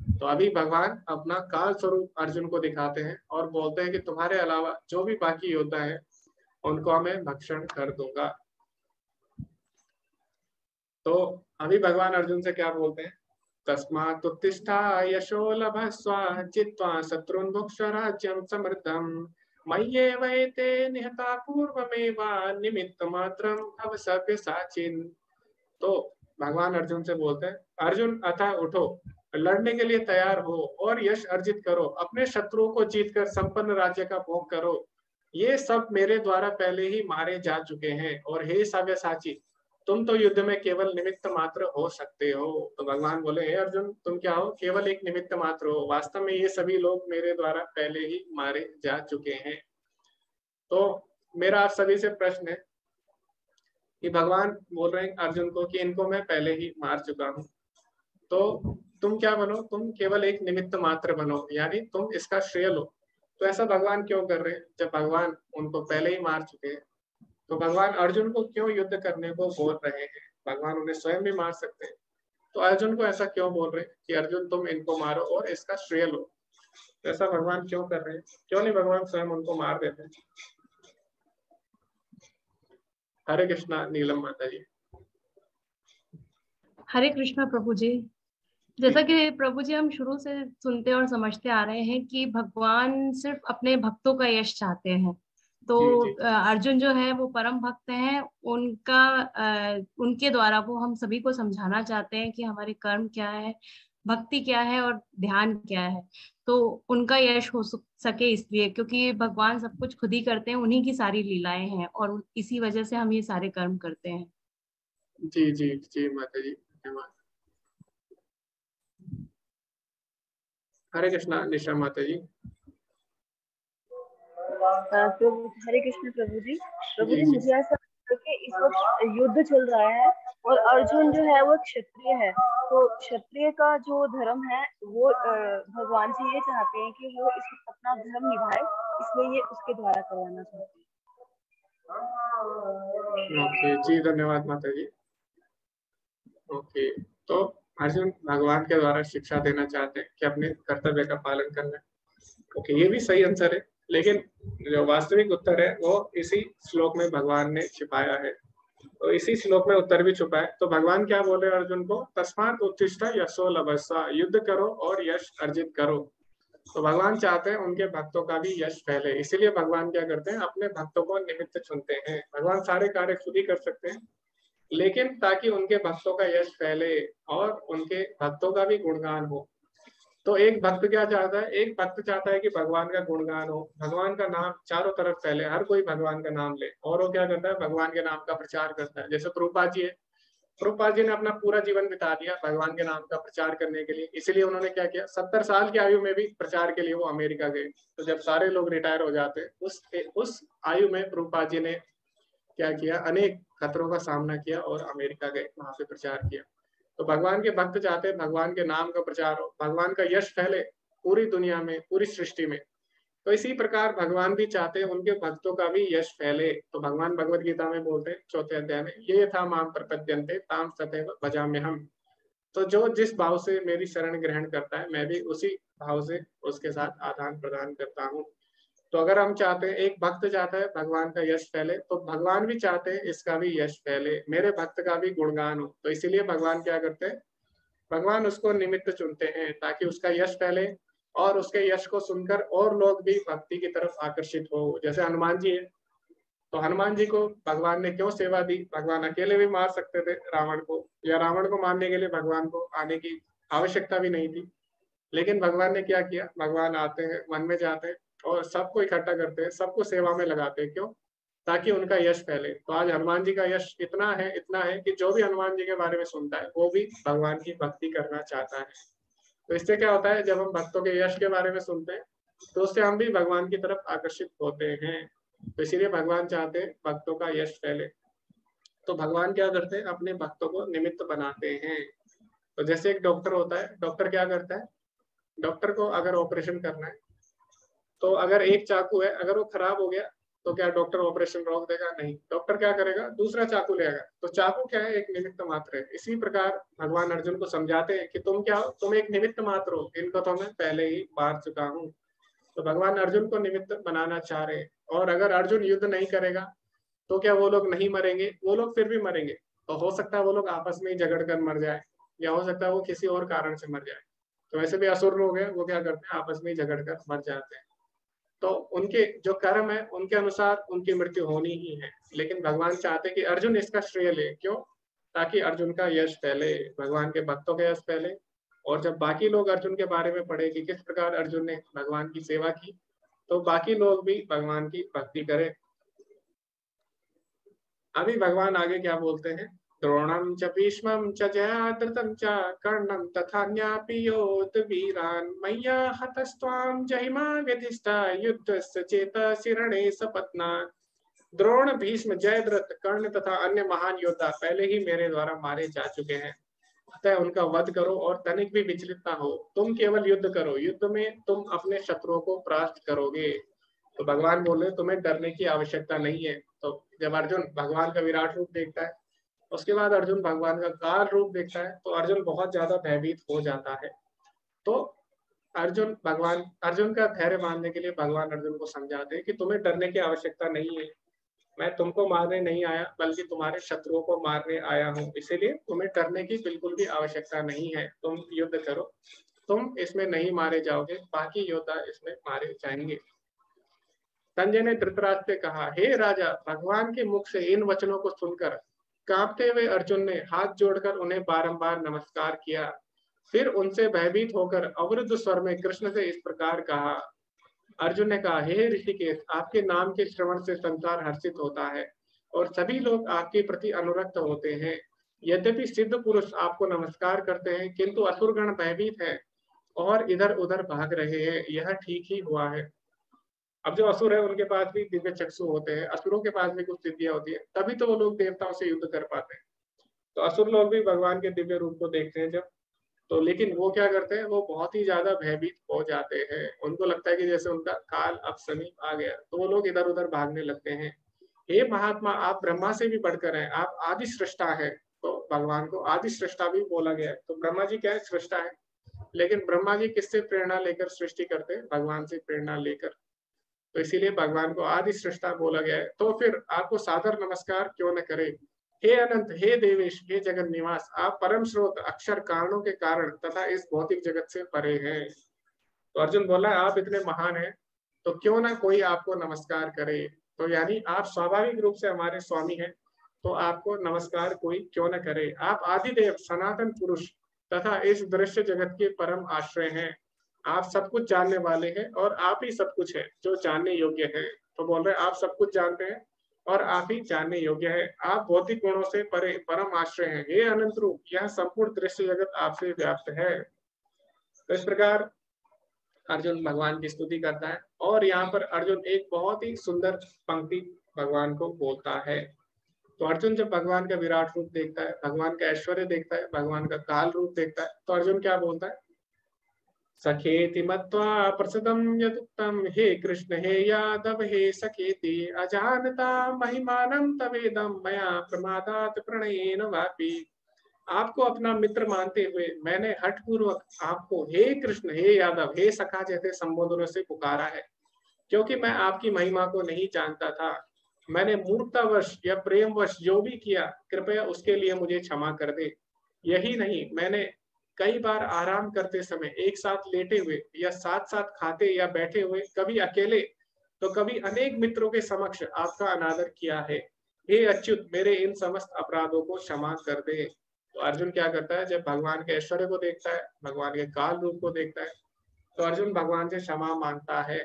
तो अभी भगवान अपना काल स्वरूप अर्जुन को दिखाते हैं और बोलते हैं कि तुम्हारे अलावा जो भी बाकी योद्धा है, उनको मैं भक्षण कर दूँगा। तो अभी भगवान अर्जुन से क्या बोलते हैं? तस्मात्तिष्ठा यशो लभस्व चित्वा शत्रुन् भुक्ष राज्यं समृद्धम् मय्येवैते निहता पूर्वमेव निमित्त मात्रम भव सभ्य साचिन तो भगवान अर्जुन से बोलते हैं, अर्जुन अथा उठो, लड़ने के लिए तैयार हो और यश अर्जित करो, अपने शत्रुओं को जीतकर संपन्न राज्य का भोग करो। ये सब मेरे द्वारा पहले ही मारे जा चुके हैं, और हे सव्य साची तुम तो युद्ध में केवल निमित्त मात्र हो सकते हो। तो भगवान बोले, हे अर्जुन, तुम क्या हो? केवल एक निमित्त मात्र हो। वास्तव में ये सभी लोग मेरे द्वारा पहले ही मारे जा चुके हैं। तो मेरा आप सभी से प्रश्न है कि भगवान बोल रहे हैं अर्जुन को कि इनको मैं पहले ही मार चुका हूँ। तो तुम क्या बनो? तुम केवल एक निमित्त मात्र बनो, यानी तुम इसका श्रेय लो। तो ऐसा भगवान क्यों कर रहे हैं? जब भगवान उनको पहले ही मार चुके हैं। तो भगवान अर्जुन को क्यों युद्ध करने को बोल रहे हैं? भगवान उन्हें स्वयं भी मार सकते हैं। तो अर्जुन को ऐसा क्यों बोल रहे हैं कि अर्जुन तुम इनको मारो और इसका श्रेय लो? तो ऐसा भगवान क्यों कर रहे हैं? क्यों नहीं भगवान स्वयं उनको मार देते हैं? हरे कृष्णा, नीलम माता जी हरे कृष्णा प्रभु जी जैसा कि प्रभु जी हम शुरू से सुनते और समझते आ रहे हैं कि भगवान सिर्फ़ अपने भक्तों का यश चाहते हैं। तो अर्जुन जो है वो परम भक्त हैं। उनका उनके द्वारा वो हम सभी को समझाना चाहते हैं कि हमारे कर्म क्या है भक्ति क्या है और ध्यान क्या है। तो उनका यश हो सके इसलिए क्योंकि भगवान सब कुछ खुद ही करते हैं उन्हीं की सारी लीलाएँ हैं और इसी वजह से हम ये सारे कर्म करते हैं। जी जी जी माता जी धन्यवाद। हरे कृष्णा निशा माता जी। तो हरे कृष्ण प्रभु जी। प्रभु जी, मुझे ऐसा कि इस वक्त युद्ध चल रहा है और अर्जुन जो है, वो क्षत्रिय है। तो क्षत्रिय का जो धर्म है, वो भगवान जी ये चाहते हैं कि वो इस अपना धर्म निभाए, इसलिए ये उसके द्वारा करवाना चाहते हैं। ओके, जी, धन्यवाद माता जी ओके तो अर्जुन भगवान के द्वारा शिक्षा देना चाहते हैं कि अपने कर्तव्य का पालन करना। ओके, ये भी सही आंसर है। लेकिन जो वास्तविक उत्तर है, वो इसी श्लोक में भगवान ने छिपाया है। तो इसी श्लोक में उत्तर भी छुपा है। तो भगवान क्या बोले अर्जुन को? तस्मात उत्तिष्ठा यशो लभस्सा, युद्ध करो और यश अर्जित करो। तो भगवान चाहते हैं उनके भक्तों का भी यश फैले। इसीलिए भगवान क्या करते हैं? अपने भक्तों को निमित्त चुनते हैं। भगवान सारे कार्य खुद ही कर सकते हैं, लेकिन ताकि उनके भक्तों का यश फैले और उनके भक्तों का भी गुणगान हो। तो एक भक्त क्या चाहता है? एक भक्त चाहता है कि भगवान का गुणगान हो। भगवान का नाम चारों तरफ़ फैले। हर कोई भगवान का नाम ले। और वो क्या करता है? भगवान के नाम का प्रचार करता है। जैसे प्रूपा जी है। प्रूपा जी ने अपना पूरा जीवन बिता दिया भगवान के नाम का प्रचार करने के लिए। इसलिए उन्होंने क्या किया? सत्तर साल की आयु में भी प्रचार के लिए वो अमेरिका गए। तो जब सारे लोग रिटायर हो जाते, उस उस आयु में प्रूपा जी ने क्या किया? अनेक खतरों का सामना किया और अमेरिका गए, वहाँ पे प्रचार किया। तो भगवान के भक्त चाहते हैं, भगवान के नाम का प्रचार हो, भगवान का यश फैले पूरी दुनिया में, पूरी सृष्टि में। तो इसी प्रकार भगवान भी चाहते हैं उनके भक्तों का भी यश फैले। तो भगवान भगवत गीता में बोलते हैं, चौथे अध्याय में, ये था माम प्रपद्यंते ताम सतैव बजा में हम तो जो जिस भाव से मेरी शरण ग्रहण करता है, मैं भी उसी भाव से उसके साथ आदान प्रदान करता हूँ। तो अगर हम चाहते हैं, एक भक्त चाहता है, भगवान का यश फैले तो भगवान भी चाहते हैं, इसका भी यश फैले। मेरे भक्त का भी गुणगान हो। तो इसीलिए भगवान क्या करते हैं? भगवान उसको निमित्त चुनते हैं, ताकि उसका यश फैले और उसके यश को सुनकर और लोग भी भक्ति की तरफ़ आकर्षित हो। जैसे हनुमान जी है। तो हनुमान जी को भगवान ने क्यों सेवा दी? भगवान अकेले भी मार सकते थे रावण को, या रावण को मारने के लिए भगवान को आने की आवश्यकता भी नहीं थी। लेकिन भगवान ने क्या किया? भगवान आते हैं, मन में जाते हैं और सबको इकट्ठा करते हैं, सबको सेवा में लगाते हैं। क्यों? ताकि उनका यश फैले। तो आज हनुमान जी का यश इतना है इतना है कि जो भी हनुमान जी के बारे में सुनता है, वो भी भगवान की भक्ति करना चाहता है। तो इससे क्या होता है, जब हम भक्तों के यश के बारे में सुनते हैं तो उससे हम भी भगवान की तरफ़ आकर्षित होते हैं। तो इसीलिए भगवान चाहते हैं भक्तों का यश फैले। तो भगवान क्या करते हैं, अपने भक्तों को निमित्त बनाते हैं। तो जैसे एक डॉक्टर होता है, डॉक्टर क्या करता है? डॉक्टर को अगर ऑपरेशन करना है तो अगर एक चाकू है, अगर वो खराब हो गया तो क्या डॉक्टर ऑपरेशन रोक देगा? नहीं। डॉक्टर क्या करेगा? दूसरा चाकू लेगा तो चाकू क्या है? एक निमित्त मात्र है। इसी प्रकार भगवान अर्जुन को समझाते हैं कि तुम क्या हो? तुम एक निमित्त मात्र हो। इनको तो मैं पहले ही मार चुका हूँ। तो भगवान अर्जुन को निमित्त बनाना चाह रहे और अगर अर्जुन युद्ध नहीं करेगा तो क्या वो लोग नहीं मरेंगे? वो लोग फिर भी मरेंगे। तो हो सकता है वो लोग आपस में ही झगड़ कर मर जाए, या हो सकता है वो किसी और कारण से मर जाए। तो वैसे भी असुर लोग हैं, वो क्या करते हैं? आपस में ही झगड़ कर मर जाते हैं। तो उनके जो कर्म है, उनके अनुसार उनकी मृत्यु होनी ही है। लेकिन भगवान चाहते कि अर्जुन इसका श्रेय ले। क्यों? ताकि अर्जुन का यश फैले, भगवान के भक्तों का यश फैले। और जब बाकी लोग अर्जुन के बारे में पढ़े कि किस प्रकार अर्जुन ने भगवान की सेवा की तो बाकी लोग भी भगवान की भक्ति करें। अभी भगवान आगे क्या बोलते हैं? द्रोणं च भीष्मं च जयाद्रतं च कर्णं तथान्यापि योत् वीरान्। मय्या जहिमा व्यधिष्ठा, युद्धस्य चेतसि रणे सपत्नात् द्रोण, भीष्म, जयद्रथ, कर्ण तथा अन्य महान योद्धा पहले ही मेरे द्वारा मारे जा चुके हैं। अतः उनका वध करो और तनिक भी विचलित ना हो। तुम केवल युद्ध करो। युद्ध में तुम अपने शत्रुओं को प्राप्त करोगे। तो भगवान बोले तुम्हें डरने की आवश्यकता नहीं है। तो जब अर्जुन भगवान का विराट रूप देखता है उसके बाद अर्जुन भगवान का कार रूप देखता है तो अर्जुन बहुत ज़्यादा भयभीत हो जाता है। तो अर्जुन भगवान, अर्जुन का धैर्य मानने के लिए भगवान अर्जुन को समझाते हैं कि तुम्हें डरने की आवश्यकता नहीं है। मैं तुमको मारने नहीं आया, बल्कि तुम्हारे शत्रुओं को मारने आया हूँ। इसीलिए तुम्हें डरने की बिल्कुल भी आवश्यकता नहीं है। तुम युद्ध करो। तुम इसमें नहीं मारे जाओगे, बाकी योद्धा इसमें मारे जाएँगे। संजय ने धृतराज से कहा, हे राजा, भगवान के मुख से इन वचनों को सुनकर कांपते हुए अर्जुन ने हाथ जोड़कर उन्हें बारंबार नमस्कार किया। फिर उनसे भयभीत होकर अवरुद्ध स्वर में कृष्ण से इस प्रकार कहा, अर्जुन ने कहा, हे ऋषिकेश, आपके नाम के श्रवण से संसार हर्षित होता है और सभी लोग आपके प्रति अनुरक्त होते हैं। यद्यपि सिद्ध पुरुष आपको नमस्कार करते हैं, किंतु असुरगण भयभीत है और इधर उधर भाग रहे हैं। यह ठीक ही हुआ है। अब जो असुर है, उनके पास भी दिव्य चक्षु होते हैं, असुरों के पास भी कुछ सिद्धियाँ होती है, तभी तो वो लोग देवताओं से युद्ध कर पाते हैं। तो असुर लोग भी भगवान के दिव्य रूप को देखते हैं जब। तो लेकिन वो क्या करते हैं, वो बहुत ही ज़्यादा भयभीत हो जाते हैं। उनको लगता है कि जैसे उनका काल अब समीप आ गया तो वो लोग इधर उधर भागने लगते हैं। हे महात्मा, आप ब्रह्मा से भी बढ़कर हैं, आप आदि सृष्टा है। तो भगवान को आदि सृष्टा भी बोला गया तो ब्रह्मा जी क्या है, सृष्टा है। लेकिन ब्रह्मा जी किससे प्रेरणा लेकर सृष्टि करते हैं? भगवान से प्रेरणा लेकर। तो इसीलिए भगवान को आदि सृष्टा बोला गया है। तो फिर आपको सादर नमस्कार क्यों न करे? हे अनंत, हे देवेश, हे जगत निवास, आप परम स्रोत, अक्षर कारणों के कारण तथा इस भौतिक जगत से परे हैं। तो अर्जुन बोला, आप इतने महान हैं तो क्यों ना कोई आपको नमस्कार करे? तो यानी आप स्वाभाविक रूप से हमारे स्वामी हैं तो आपको नमस्कार कोई क्यों न करे? आप आदिदेव, सनातन पुरुष तथा इस दृश्य जगत के परम आश्रय हैं। आप सब कुछ जानने वाले हैं और आप ही सब कुछ है जो जानने योग्य है। तो बोल रहे आप सब कुछ जानते हैं और आप ही जानने योग्य है। आप भौतिक गुणों से परे, परम आश्रय हैं। ये अनंत रूप, यह संपूर्ण दृश्य जगत आपसे व्याप्त है। तो इस प्रकार अर्जुन भगवान की स्तुति करता है और यहाँ पर अर्जुन एक बहुत ही सुंदर पंक्ति भगवान को बोलता है। तो अर्जुन जब भगवान का विराट रूप देखता है, भगवान का ऐश्वर्य देखता है, भगवान का काल रूप देखता है तो अर्जुन क्या बोलता है? सखेति मत्वा प्रसदम यदुक्तम हे कृष्ण, हे यादव, हे सखेति, अजानता महिमानम तवेदम मया प्रमादात प्रणयेन वापी। आपको अपना मित्र मानते हुए मैंने हट पूर्वक आपको, हे कृष्ण, हे यादव, हे सखा जैसे संबोधनों से पुकारा है। क्योंकि मैं आपकी महिमा को नहीं जानता था। मैंने मूर्तावश या प्रेमवश जो भी किया, कृपया उसके लिए मुझे क्षमा कर दे। यही नहीं, मैंने कई बार आराम करते समय, एक साथ लेटे हुए या साथ साथ खाते या बैठे हुए, कभी अकेले तो कभी अनेक मित्रों के समक्ष आपका अनादर किया है। हे अच्युत, मेरे इन समस्त अपराधों को क्षमा कर दे। तो अर्जुन क्या करता है, जब भगवान के ऐश्वर्य को देखता है, भगवान के काल रूप को देखता है तो अर्जुन भगवान से क्षमा माँगता है।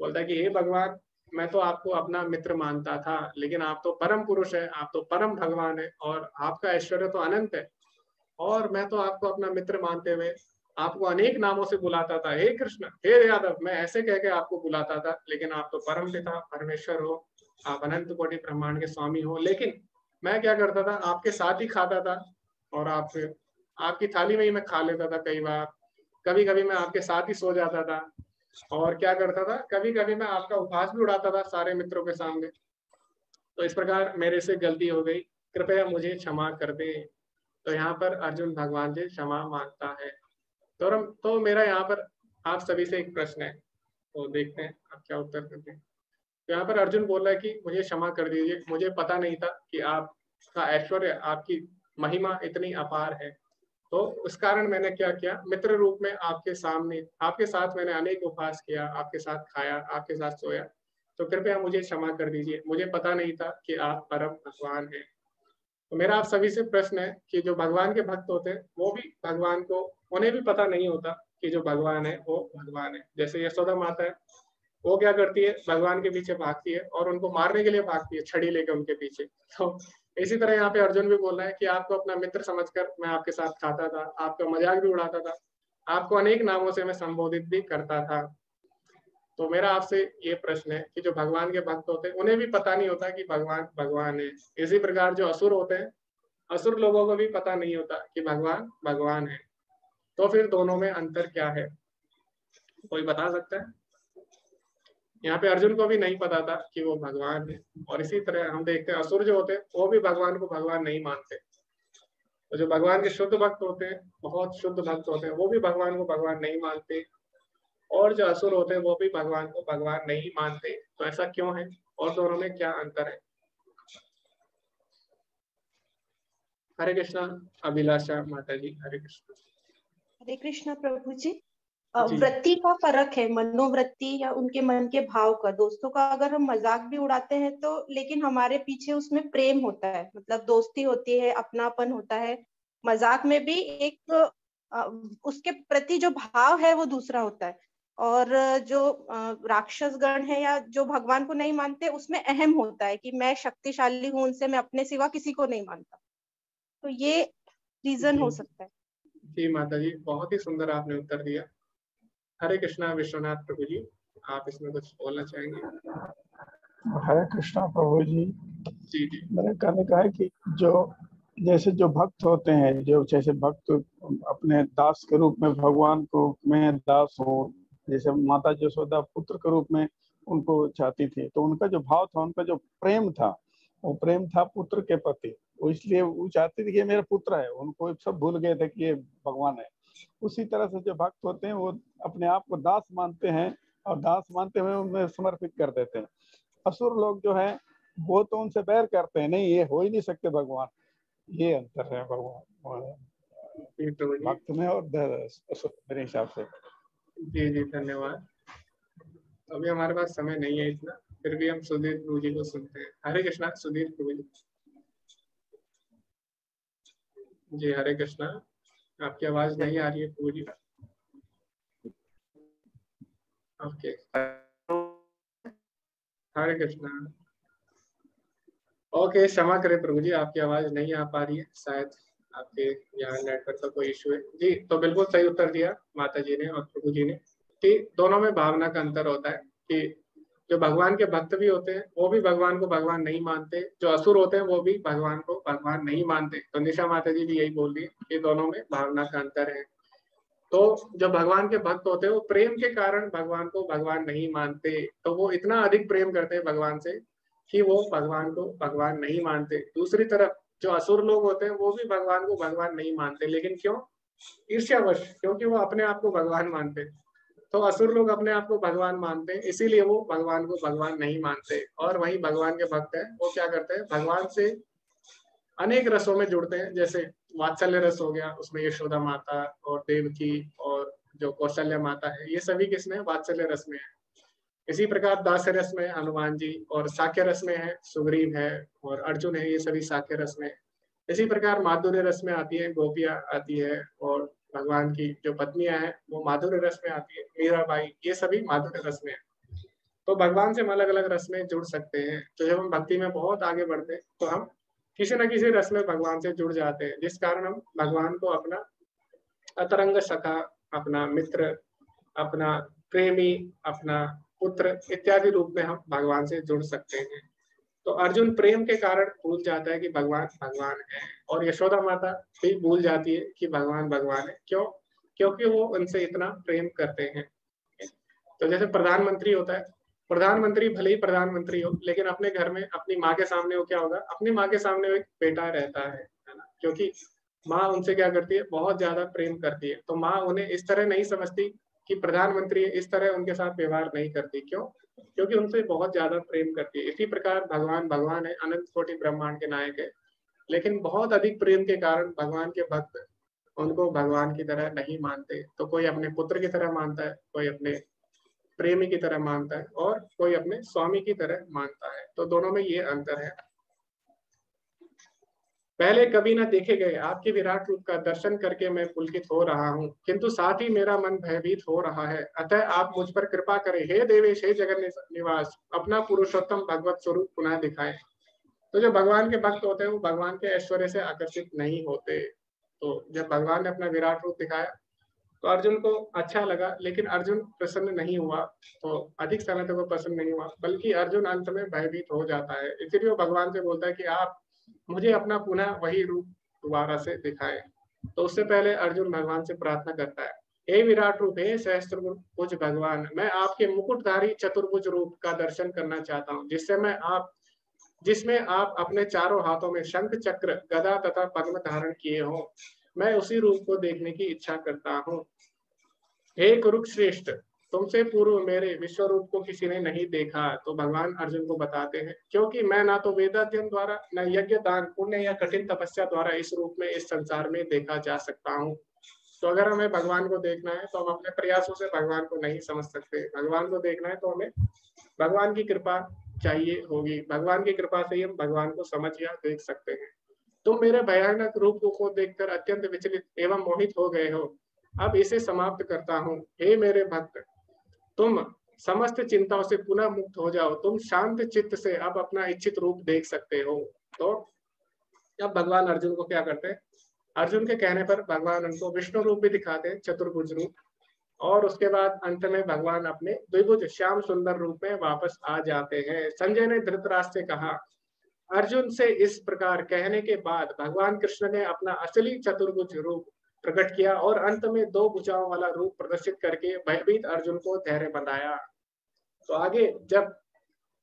बोलता है कि, हे भगवान, मैं तो आपको अपना मित्र मानता था, लेकिन आप तो परम पुरुष है, आप तो परम भगवान है और आपका ऐश्वर्य तो अनंत है। और मैं तो आपको अपना मित्र मानते हुए आपको अनेक नामों से बुलाता था। हे कृष्ण, हे यादव, मैं ऐसे कह के आपको बुलाता था, लेकिन आप तो परम पिता, परमेश्वर हो, आप अनंत कोटि ब्रह्मांड के स्वामी हो। लेकिन मैं क्या करता था, आपके साथ ही खाता था और आप आपकी थाली में ही मैं खा लेता था कई बार। कभी कभी मैं आपके साथ ही सो जाता था और क्या करता था कभी कभी मैं आपका उपहास भी उड़ाता था सारे मित्रों के सामने। तो इस प्रकार मेरे से गलती हो गई। कृपया मुझे क्षमा कर दे। तो यहाँ पर अर्जुन भगवान से क्षमा माँगता है। तो तो मेरा यहाँ पर आप सभी से एक प्रश्न है। तो देखते हैं आप क्या उत्तर करते हैं। तो यहाँ पर अर्जुन बोल रहा है कि मुझे क्षमा कर दीजिए। मुझे पता नहीं था कि आपका ऐश्वर्य, आपकी महिमा इतनी अपार है। तो उस कारण मैंने क्या किया? मित्र रूप में आपके सामने, आपके साथ मैंने अनेक उपहास किया, आपके साथ खाया, आपके साथ सोया। तो कृपया मुझे क्षमा कर दीजिए। मुझे पता नहीं था कि आप परम भगवान हैं। तो मेरा आप सभी से प्रश्न है कि जो भगवान के भक्त होते हैं, वो भी भगवान को, उन्हें भी पता नहीं होता कि जो भगवान है, वो भगवान है। जैसे यशोदा माता है, वो क्या करती है, भगवान के पीछे भागती है और उनको मारने के लिए भागती है, छड़ी लेकर उनके पीछे। तो इसी तरह यहाँ पे अर्जुन भी बोल रहा है कि आपको अपना मित्र समझकर मैं आपके साथ खाता था, आपका मज़ाक भी उड़ाता था, आपको अनेक नामों से मैं संबोधित भी करता था। तो मेरा आपसे ये प्रश्न है कि जो भगवान के भक्त होते हैं, उन्हें भी पता नहीं होता कि भगवान भगवान है। इसी प्रकार जो असुर होते हैं, असुर लोगों को भी पता नहीं होता कि भगवान भगवान है। तो फिर दोनों में अंतर क्या है? कोई बता सकता है? यहाँ पे अर्जुन को भी नहीं पता था कि वो भगवान है। और इसी तरह हम देखते हैं, असुर जो होते हैं, वो भी भगवान को भगवान नहीं मानते। तो जो भगवान के शुद्ध भक्त होते हैं, बहुत शुद्ध भक्त होते हैं, वो भी भगवान को भगवान नहीं मानते। और जो असुर होते हैं वो भी भगवान को भगवान नहीं मानते। तो ऐसा क्यों है? और दोनों में क्या अंतर है? हरे कृष्णा अभिलाषा माता जी हरे कृष्ण। हरे कृष्णा प्रभु जी। वृत्ति का फ़र्क है मनोवृत्ति या उनके मन के भाव का। दोस्तों का अगर हम मज़ाक भी उड़ाते हैं तो लेकिन हमारे पीछे उसमें प्रेम होता है। मतलब दोस्ती होती है अपनापन होता है। मज़ाक में भी एक उसके प्रति जो भाव है वो दूसरा होता है। और जो राक्षस गण है या जो भगवान को नहीं मानते उसमें अहम होता है कि मैं शक्तिशाली हूँ उनसे मैं अपने सिवा किसी को नहीं मानता। तो ये रीजन हो सकता है। जी माता जी बहुत ही सुंदर आपने उत्तर दिया। हरे कृष्णा विश्वनाथ प्रभु जी आप इसमें कुछ बोलना चाहेंगे? हरे कृष्णा प्रभु जी। जी जी। मैंने कहने का है कि जो जैसे जो भक्त होते हैं जो जैसे भक्त अपने दास के रूप में भगवान को मैं दास हो जैसे माता जसोदा पुत्र के रूप में उनको चाहती थी तो उनका जो भाव था उनका जो प्रेम था वो प्रेम था पुत्र के प्रति। वो इसलिए वो चाहती थी कि मेरा पुत्र है उनको सब भूल गए थे कि ये भगवान है। उसी तरह से जो भक्त होते हैं वो अपने आप को दास मानते हैं और दास मानते हुए उनमें समर्पित कर देते हैं। असुर लोग जो है वो तो उनसे बैर करते हैं नहीं ये हो ही नहीं सकते भगवान। ये अंतर है भगवान भक्त में और मेरे हिसाब से। जी जी, धन्यवाद। अभी हमारे पास समय नहीं है इतना, फिर भी हम सुधीर प्रभु जी को सुनते हैं। हरे कृष्णा, सुधीर प्रभु जी जी हरे कृष्णा, आपकी आवाज़ नहीं आ रही है प्रभु जी ओके। हरे कृष्णा। ओके, क्षमा करें प्रभु जी, आपकी आवाज़ नहीं आ पा रही है, शायद। आपके यहाँ नेटवर्क का कोई इशू है? जी तो बिल्कुल सही उत्तर दिया माता जी ने और प्रभु जी ने कि दोनों में भावना का अंतर होता है कि जो भगवान के भक्त भी होते हैं, वो भी भगवान को भगवान नहीं मानते। जो असुर होते हैं, वो भी भगवान को भगवान नहीं मानते। तो निशा माता जी भी यही बोल रही है कि दोनों में भावना का अंतर है। तो जो भगवान के भक्त होते हैं, वो प्रेम के कारण भगवान को भगवान नहीं मानते। तो वो इतना अधिक प्रेम करते हैं भगवान से कि वो भगवान को भगवान नहीं मानते। दूसरी तरफ़ जो असुर लोग होते हैं, वो भी भगवान को भगवान नहीं मानते। लेकिन क्यों? ईर्ष्यावश, क्योंकि वो अपने आप को भगवान मानते। तो असुर लोग अपने आप को भगवान मानते हैं इसीलिए वो भगवान को भगवान नहीं मानते। और वही भगवान के भक्त है, वो क्या करते हैं? भगवान से अनेक रसों में जुड़ते हैं। जैसे वात्सल्य रस हो गया, उसमें यशोदा माता और देवकी और जो कौशल्य माता है, ये सभी किसमें? वात्सल्य रस में है। इसी प्रकार दास रस में हनुमान जी और साक्य रस में है, सुग्रीव है और अर्जुन है, ये सभी साक्य रस में इसी प्रकार माधुर्य रस में आती है, गोपिया आती है और भगवान की जो पत्नियाँ हैं, वो माधुर्य रस में आती है, मीराबाई, ये सभी माधुर्य रस में है। तो भगवान से हम अलग अलग रस में जुड़ सकते हैं। तो जब हम भक्ति में बहुत आगे बढ़ते हैं तो हम किसी न किसी रस में भगवान से जुड़ जाते हैं, जिस कारण हम भगवान को अपना अतरंग सखा, अपना मित्र, अपना प्रेमी, अपना पुत्र इत्यादि रूप में हम भगवान से जुड़ सकते हैं। तो अर्जुन प्रेम के कारण भूल जाता है कि भगवान भगवान है और यशोदा माता भी भूल जाती है कि भगवान भगवान है। क्यों? क्योंकि वो उनसे इतना प्रेम करते हैं। तो जैसे प्रधानमंत्री होता है, प्रधानमंत्री भले ही प्रधानमंत्री हो, लेकिन अपने घर में अपनी माँ के सामने वो क्या होगा? अपनी माँ के सामने एक बेटा रहता है क्योंकि माँ उनसे क्या करती है? बहुत ज़्यादा प्रेम करती है। तो माँ उन्हें इस तरह नहीं समझती कि प्रधानमंत्री इस तरह उनके साथ व्यवहार नहीं करती। क्यों? क्योंकि उनसे बहुत ज़्यादा प्रेम करती है। इसी प्रकार भगवान भगवान है, अनंत कोटि ब्रह्मांड के नायक है। लेकिन बहुत अधिक प्रेम के कारण भगवान के भक्त उनको भगवान की तरह नहीं मानते। तो कोई अपने पुत्र की तरह मानता है, कोई अपने प्रेमी की तरह मानता है और कोई अपने स्वामी की तरह मानता है। तो दोनों में ये अंतर है। पहले कभी ना देखे गए। आपके विराट रूप का दर्शन करके मैं पुलकित हो रहा हूँ, किंतु साथ ही मेरा मन भयभीत हो रहा है। अतः आप मुझ पर कृपा करें। हे देवेश, हे जगन निवास, अपना पुरुषोत्तम भगवत स्वरूप पुनः दिखाए। तो जो भगवान के भक्त होते हैं, वो भगवान के ऐश्वर्य से आकर्षित नहीं होते। तो जब भगवान ने अपना विराट रूप दिखाया तो अर्जुन को अच्छा लगा, लेकिन अर्जुन प्रसन्न नहीं हुआ। तो अधिक समय तक वो प्रसन्न नहीं हुआ, बल्कि अर्जुन अंत में भयभीत हो जाता है। इसीलिए वो भगवान से बोलता है कि आप मुझे अपना पुनः वही रूप दोबारा से दिखाए। तो उससे पहले अर्जुन भगवान से प्रार्थना करता है, हे विराट रूप, हे सहस्त्र भुज भगवान, मैं आपके मुकुटधारी चतुर्भुज रूप का दर्शन करना चाहता हूँ, जिससे मैं आप, जिसमें आप अपने चारों हाथों में शंख चक्र, गदा तथा पद्म धारण किए हो। मैं उसी रूप को देखने की इच्छा करता हूँ। हे कुरुश्रेष्ठ तुमसे पूर्व मेरे विश्व रूप को किसी ने नहीं देखा तो भगवान अर्जुन को बताते हैं, क्योंकि मैं ना तो वेदाध्यन द्वारा, न यज्ञ दान, पुण्य या कठिन तपस्या द्वारा इस रूप में, इस संसार में देखा जा सकता हूँ। तो अगर हमें भगवान को देखना है तो हम अपने प्रयासों से भगवान को नहीं समझ सकते। भगवान को देखना है तो हमें भगवान की कृपा चाहिए होगी। भगवान की कृपा से ही हम भगवान को समझ या देख सकते हैं। तुम मेरे भयानक रूप को देखकर अत्यंत विचलित एवं मोहित हो गए हो। अब इसे समाप्त करता हूँ। हे मेरे भक्त तुम समस्त चिंताओं से पुनः मुक्त हो जाओ। तुम शांत चित्त से अब अपना इच्छित रूप देख सकते हो। तो अब भगवान अर्जुन को क्या करते हैं? अर्जुन के कहने पर भगवान उनको विष्णु रूप भी दिखाते चतुर्भुज रूप। और उसके बाद अंत में भगवान अपने द्विभुज, श्याम सुंदर रूप में वापस आ जाते हैं। संजय ने धृतराष्ट्र से कहा, अर्जुन से इस प्रकार कहने के बाद भगवान कृष्ण ने अपना असली चतुर्भुज रूप प्रकट किया और अंत में दो भुजाओं वाला रूप प्रदर्शित करके भयभीत अर्जुन को धैर्य बनाया तो आगे जब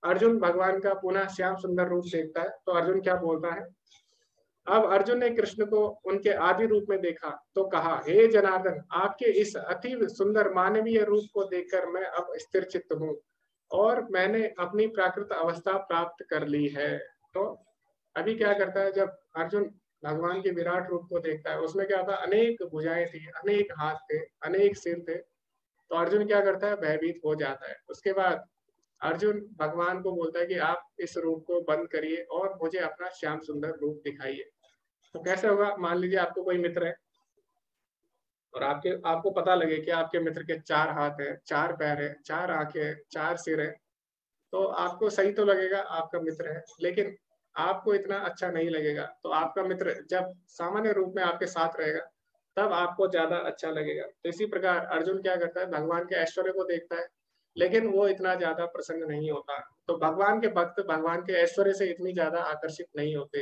अर्जुन भगवान का पुनः श्याम सुंदर रूप देखता है तो अर्जुन क्या बोलता है? अब अर्जुन ने कृष्ण को उनके आदि रूप में देखा तो कहा, हे जनार्दन, आपके इस अति सुंदर मानवीय रूप को देखकर मैं अब स्थिर चित्त हूँ और मैंने अपनी प्राकृत अवस्था प्राप्त कर ली है। तो अभी क्या करता है, जब अर्जुन भगवान के विराट रूप को देखता है। उसमें क्या था? अनेक भुजाएँ थी, अनेक हाथ थे, अनेक सिर थे। तो अर्जुन क्या करता है? भयभीत हो जाता है। उसके बाद अर्जुन भगवान को बोलता है कि आप इस रूप को बंद करिए और मुझे अपना श्याम सुंदर रूप दिखाइए। तो कैसे होगा? मान लीजिए आपको कोई मित्र है और आपके, आपको पता लगे कि आपके मित्र के चार हाथ है, चार पैर है, चार आँखें चार सिर है। तो आपको सही तो लगेगा, आपका मित्र है, लेकिन आपको इतना अच्छा नहीं लगेगा। तो आपका मित्र जब सामान्य रूप में आपके साथ रहेगा, तब आपको ज़्यादा अच्छा लगेगा। तो इसी प्रकार अर्जुन क्या करता है, भगवान के ऐश्वर्य को देखता है, लेकिन वो इतना ज़्यादा प्रसन्न नहीं होता। तो भगवान के भक्त भगवान के ऐश्वर्य से इतनी ज़्यादा आकर्षित नहीं होते।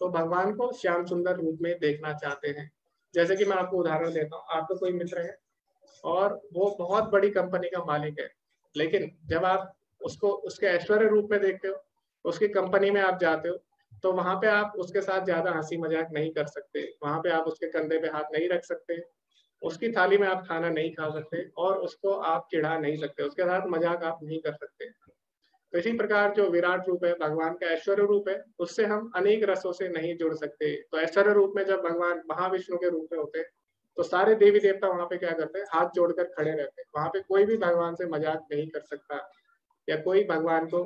तो भगवान को श्याम सुंदर रूप में देखना चाहते हैं। जैसे कि मैं आपको उदाहरण देता हूँ। आपका कोई मित्र है और वो बहुत बड़ी कंपनी का मालिक है, लेकिन जब आप उसको, उसके ऐश्वर्य रूप में देखते हो उसकी कंपनी में आप जाते हो तो वहाँ पे आप उसके साथ ज़्यादा हँसी मज़ाक नहीं कर सकते। वहाँ पे आप उसके कंधे पे हाथ नहीं रख सकते। उसकी थाली में आप खाना नहीं खा सकते और उसको आप चिढ़ा नहीं सकते। उसके साथ मज़ाक आप नहीं कर सकते। तो इसी प्रकार जो विराट रूप है, भगवान का ऐश्वर्य रूप है, उससे हम अनेक रसों से नहीं जुड़ सकते। तो ऐश्वर्य रूप में जब भगवान महाविष्णु के रूप में होते तो सारे देवी देवता वहाँ पे क्या करते हैं? हाथ जोड़कर खड़े रहते हैं। वहाँ पे कोई भी भगवान से मज़ाक नहीं कर सकता या कोई भगवान को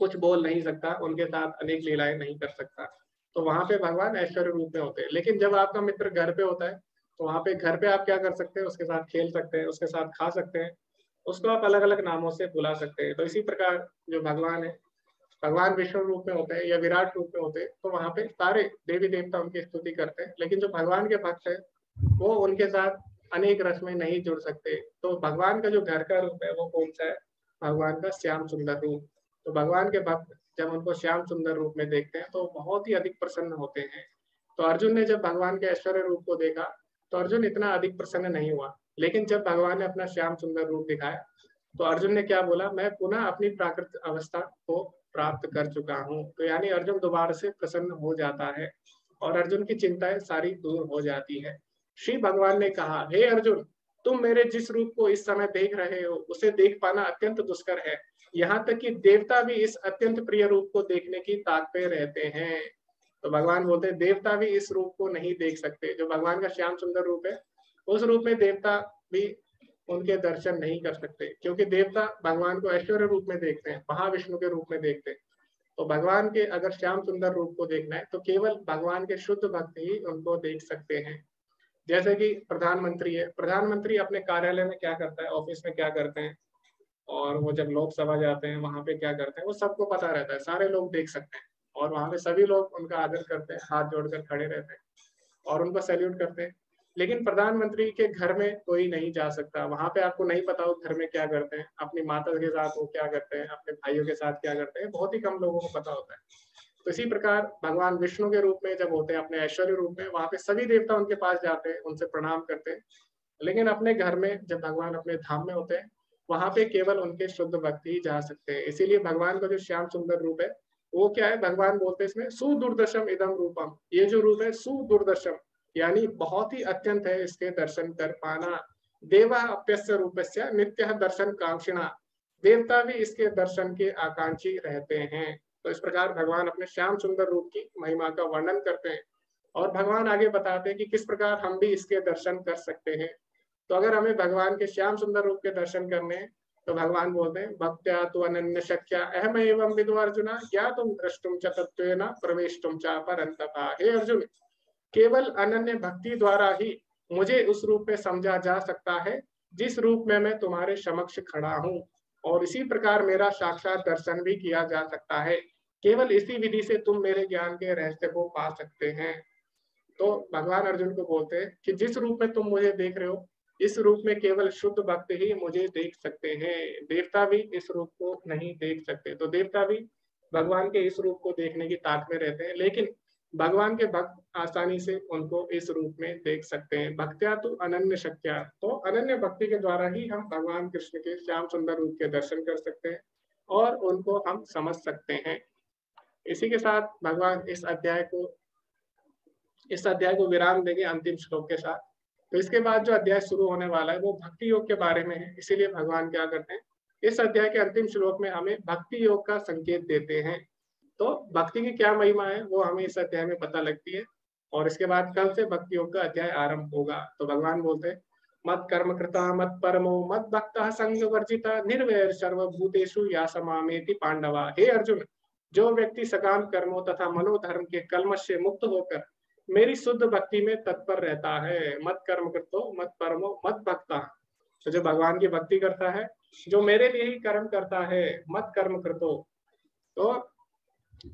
कुछ बोल नहीं सकता, उनके साथ अनेक लीलाएँ नहीं कर सकता। तो वहाँ पे भगवान ऐश्वर्य रूप में होते हैं। लेकिन जब आपका मित्र घर पे होता है तो वहाँ पे घर पे आप क्या कर सकते हैं? उसके साथ खेल सकते हैं, उसके साथ खा सकते हैं, उसको आप अलग अलग नामों से बुला सकते हैं। तो इसी प्रकार जो भगवान है, भगवान विष्णु रूप में होते हैं या विराट रूप में होते हैं तो वहाँ पे सारे देवी देवता उनकी स्तुति करते हैं। लेकिन जो भगवान के भक्त है, वो उनके साथ अनेक रस में नहीं जुड़ सकते। तो भगवान का जो घर का रूप है, वो कौन सा है? भगवान का श्याम सुंदर रूप। तो भगवान के भक्त जब उनको श्याम सुंदर रूप में देखते हैं तो बहुत ही अधिक प्रसन्न होते हैं। तो अर्जुन ने जब भगवान के ऐश्वर्य रूप को देखा तो अर्जुन इतना अधिक प्रसन्न नहीं हुआ। लेकिन जब भगवान ने अपना श्याम सुंदर रूप दिखाया तो अर्जुन ने क्या बोला, मैं पुनः अपनी प्राकृतिक अवस्था को प्राप्त कर चुका हूँ। तो यानी अर्जुन दोबारा से प्रसन्न हो जाता है और अर्जुन की चिंताएँ सारी दूर हो जाती है। श्री भगवान ने कहा, हे अर्जुन, तुम मेरे जिस रूप को इस समय देख रहे हो, उसे देख पाना अत्यंत दुष्कर है। यहाँ तक कि देवता भी इस अत्यंत प्रिय रूप को देखने की ताक पे रहते हैं। तो भगवान बोलते हैं, देवता भी इस रूप को नहीं देख सकते। जो भगवान का श्याम सुंदर रूप है, उस रूप में देवता भी उनके दर्शन नहीं कर सकते। क्योंकि देवता भगवान को ऐश्वर्य रूप में देखते हैं, महाविष्णु के रूप में देखते हैं। तो भगवान के अगर श्याम सुंदर रूप को देखना है तो केवल भगवान के शुद्ध भक्त ही उनको देख सकते हैं। जैसे कि प्रधानमंत्री है, प्रधानमंत्री अपने कार्यालय में क्या करता है, ऑफ़िस में क्या करते हैं? और वो जब लोकसभा जाते हैं, वहाँ पे क्या करते हैं, वो सबको पता रहता है, सारे लोग देख सकते हैं। और वहाँ पे सभी लोग उनका आदर करते हैं, हाथ जोड़कर खड़े रहते हैं और उनको सैल्यूट करते हैं। लेकिन प्रधानमंत्री के घर में कोई नहीं जा सकता। वहाँ पे आपको नहीं पता वो घर में क्या करते हैं, अपनी माता के साथ वो क्या करते हैं, अपने भाइयों के साथ क्या करते हैं, बहुत ही कम लोगों को पता होता है। तो इसी प्रकार भगवान विष्णु के रूप में जब होते हैं, अपने ऐश्वर्य रूप में, वहाँ पे सभी देवता उनके पास जाते हैं, उनसे प्रणाम करते हैं। लेकिन अपने घर में जब भगवान अपने धाम में होते हैं वहाँ पे केवल उनके शुद्ध भक्ति ही जा सकते हैं। इसीलिए भगवान का जो श्याम सुंदर रूप है, वो क्या है? भगवान बोलते हैं इसमें, सुदुर्दशम इदम रूपम। ये जो रूप है, सुदुर्दशम, यानी बहुत ही अत्यंत है इसके दर्शन कर पाना। देवा अप्यस्य से नित्य दर्शन कांक्षिणा। देवता भी इसके दर्शन के आकांक्षी रहते हैं। तो इस प्रकार भगवान अपने श्याम सुंदर रूप की महिमा का वर्णन करते हैं। और भगवान आगे बताते हैं कि किस प्रकार हम भी इसके दर्शन कर सकते हैं। तो अगर हमें भगवान के श्याम सुंदर रूप के दर्शन करने तो भगवान बोलते हैं, भक्त्या तो अनन्य शक्या अहम एवं विदु अर्जुना क्या तुम दृष्टुम च तत्व प्रवेश हे अर्जुन, केवल अनन्य भक्ति द्वारा ही मुझे उस रूप में समझा जा सकता है, जिस रूप में मैं तुम्हारे समक्ष खड़ा हूँ, और इसी प्रकार मेरा साक्षात दर्शन भी किया जा सकता है। केवल इसी विधि से तुम मेरे ज्ञान के रहस्य को पा सकते हैं। तो भगवान अर्जुन को बोलते हैं कि जिस रूप में तुम मुझे देख रहे हो इस रूप में केवल शुद्ध भक्त ही मुझे देख सकते हैं। देवता भी इस रूप को नहीं देख सकते। तो देवता भी भगवान के इस रूप को देखने की ताक में रहते हैं, लेकिन भगवान के भक्त आसानी से उनको इस रूप में देख सकते हैं। भक्त्या तो अनन्य शक्तिया। तो अनन्य भक्ति के द्वारा ही हम भगवान कृष्ण के श्याम सुंदर रूप के दर्शन कर सकते हैं और उनको हम समझ सकते हैं। इसी के साथ भगवान इस अध्याय को, इस अध्याय को विराम देंगे अंतिम श्लोक के साथ। तो इसके बाद जो अध्याय शुरू होने वाला है, वो भक्ति योग के बारे में है, इसीलिए भगवान क्या करते हैं, इस अध्याय के अंतिम श्लोक में हमें भक्ति योग का संकेत देते हैं। तो भक्ति की क्या महिमा है, वो हमें इस अध्याय में पता लगती है और इसके बाद कल से भक्ति योग का अध्याय आरंभ होगा। तो भगवान बोलते हैं, मत कर्म कृता, मत परमो, मत भक्त संग वर्जिता, निर्वैर सर्वभूतेषु या समामेति पांडवा। हे अर्जुन, जो व्यक्ति सकाम कर्मों तथा मनोधर्म के कलमश से मुक्त होकर मेरी शुद्ध भक्ति में तत्पर रहता है। मत कर्म करतो, मत परमो, मत भक्ता। तो जो भगवान की भक्ति करता है, जो मेरे लिए ही कर्म करता है, मत कर्म करतो। तो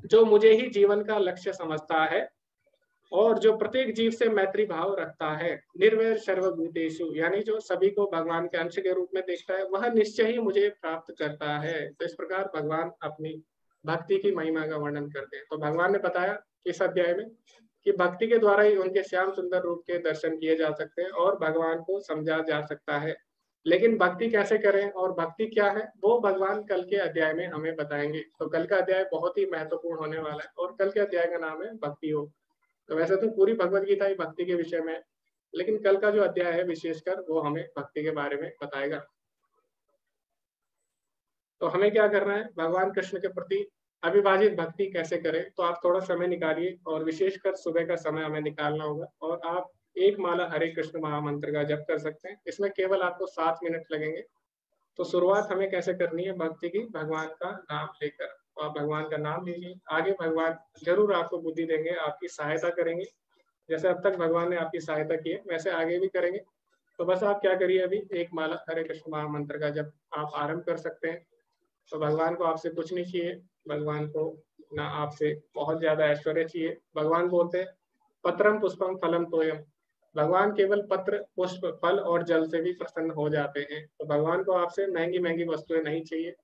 जो मुझे ही जीवन का लक्ष्य समझता है और जो प्रत्येक जीव से मैत्री भाव रखता है, निर्वैर सर्वभूतेशु यानी जो सभी को भगवान के अंश के रूप में देखता है, वह निश्चय ही मुझे प्राप्त करता है। तो इस प्रकार भगवान अपनी भक्ति की महिमा का वर्णन करते हैं। तो भगवान ने बताया इस अध्याय में? कि भक्ति के द्वारा ही उनके श्याम सुंदर रूप के दर्शन किए जा सकते हैं और भगवान को समझा जा सकता है। लेकिन भक्ति कैसे करें और भक्ति क्या है, वो भगवान कल के अध्याय में हमें बताएँगे। तो कल का अध्याय बहुत ही महत्वपूर्ण होने वाला है और कल के अध्याय का नाम है भक्ति योग। तो वैसे तो पूरी भगवत गीता ही भक्ति के विषय में लेकिन कल का जो अध्याय है विशेषकर वो हमें भक्ति के बारे में बताएगा। तो हमें क्या करना है, भगवान कृष्ण के प्रति अविभाजित भक्ति कैसे करें? तो आप थोड़ा समय निकालिए और विशेषकर सुबह का समय हमें निकालना होगा और आप एक माला हरे कृष्ण महामंत्र का जप कर सकते हैं। इसमें केवल आपको सात मिनट लगेंगे। तो शुरुआत हमें कैसे करनी है? भक्ति की भगवान का नाम लेकर। तो आप भगवान का नाम लीजिए। आगे भगवान ज़रूर आपको बुद्धि देंगे, आपकी सहायता करेंगे। जैसे अब तक भगवान ने आपकी सहायता की है, वैसे आगे भी करेंगे। तो बस आप क्या करिए अभी? एक माला हरे कृष्ण महामंत्र का जब आप आरंभ कर सकते हैं। तो भगवान को आपसे कुछ नहीं चाहिए। भगवान को ना आपसे बहुत ज़्यादा ऐश्वर्य चाहिए। भगवान बोलते हैं, पत्रम पुष्पम फलम तोयम। भगवान केवल पत्र, पुष्प, फल और जल से भी प्रसन्न हो जाते हैं। तो भगवान को आपसे महँगी महँगी वस्तुएँ नहीं चाहिए।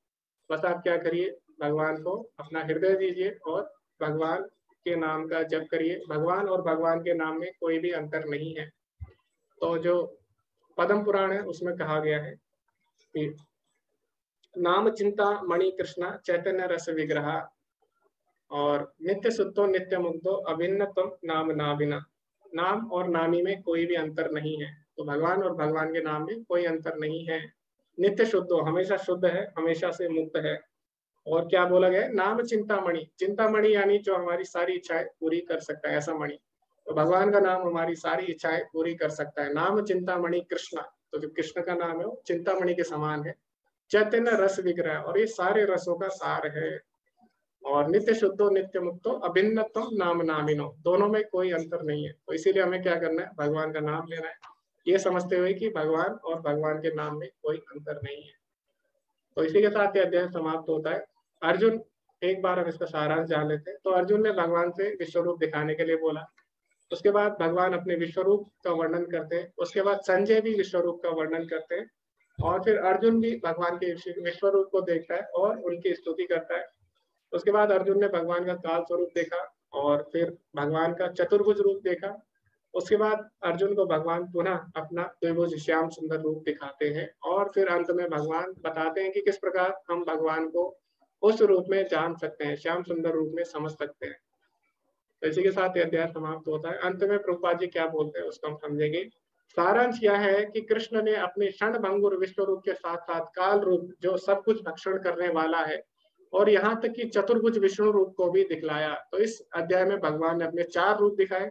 बस आप क्या करिए, भगवान को अपना हृदय दीजिए और भगवान के नाम का जप करिए। भगवान और भगवान के नाम में कोई भी अंतर नहीं है। तो जो पद्म पुराण है, उसमें कहा गया है कि नाम चिंता मणि कृष्णा चैतन्य रस विग्रह और नित्य सुतो नित्य मुग्धो अभिन्न तुम नाम नाविना। नाम और नामी में कोई भी अंतर नहीं है। तो भगवान और भगवान के नाम में कोई अंतर नहीं है। नित्य शुद्ध, हमेशा शुद्ध है, हमेशा से मुक्त है। और क्या बोला गया नाम चिंतामणि। चिंतामणि यानी जो हमारी सारी इच्छाएँ पूरी कर सकता है, ऐसा मणि। तो भगवान का नाम हमारी सारी इच्छाएँ पूरी कर सकता है। नाम चिंतामणि कृष्ण। तो जो कृष्ण का नाम है वो चिंतामणि के समान है। चैतन्य रस विग्रह और ये सारे रसों का सार है। और नित्य शुद्धो, नित्य मुक्तो अभिन्नतम नाम नामिनो, दोनों में कोई अंतर नहीं है। तो इसीलिए हमें क्या करना है? भगवान का नाम लेना है। ये समझते हुए कि भगवान और भगवान के नाम में कोई अंतर नहीं है। तो इसी के साथ ये अध्याय समाप्त होता है। अर्जुन, एक बार हम इसका सारांश जान लेते हैं। तो अर्जुन ने भगवान से विश्व रूप दिखाने के लिए बोला। उसके बाद भगवान अपने विश्व रूप का वर्णन करते हैं। उसके बाद संजय भी विश्व रूप का वर्णन करते हैं। और फिर अर्जुन भी भगवान के विश्व रूप को देखता है और उनकी स्तुति करता है। उसके बाद अर्जुन ने भगवान का काल स्वरूप देखा और फिर भगवान का चतुर्भुज रूप देखा। उसके बाद अर्जुन को भगवान पुनः अपना द्विभुज श्याम सुंदर रूप दिखाते हैं और फिर अंत में भगवान बताते हैं कि किस प्रकार हम भगवान को उस रूप में जान सकते हैं, श्याम सुंदर रूप में समझ सकते हैं। तो इसी के साथ यह अध्याय समाप्त होता है। अंत में प्रभुपा जी क्या बोलते हैं, उसको हम समझेंगे। सारांश यह है कि कृष्ण ने अपने क्षण भंगुर विश्व रूप के साथ साथ काल रूप जो सब कुछ भक्षण करने वाला है और यहाँ तक कि चतुर्भुज विष्णु रूप को भी दिखलाया। तो इस अध्याय में भगवान ने अपने चार रूप दिखाए,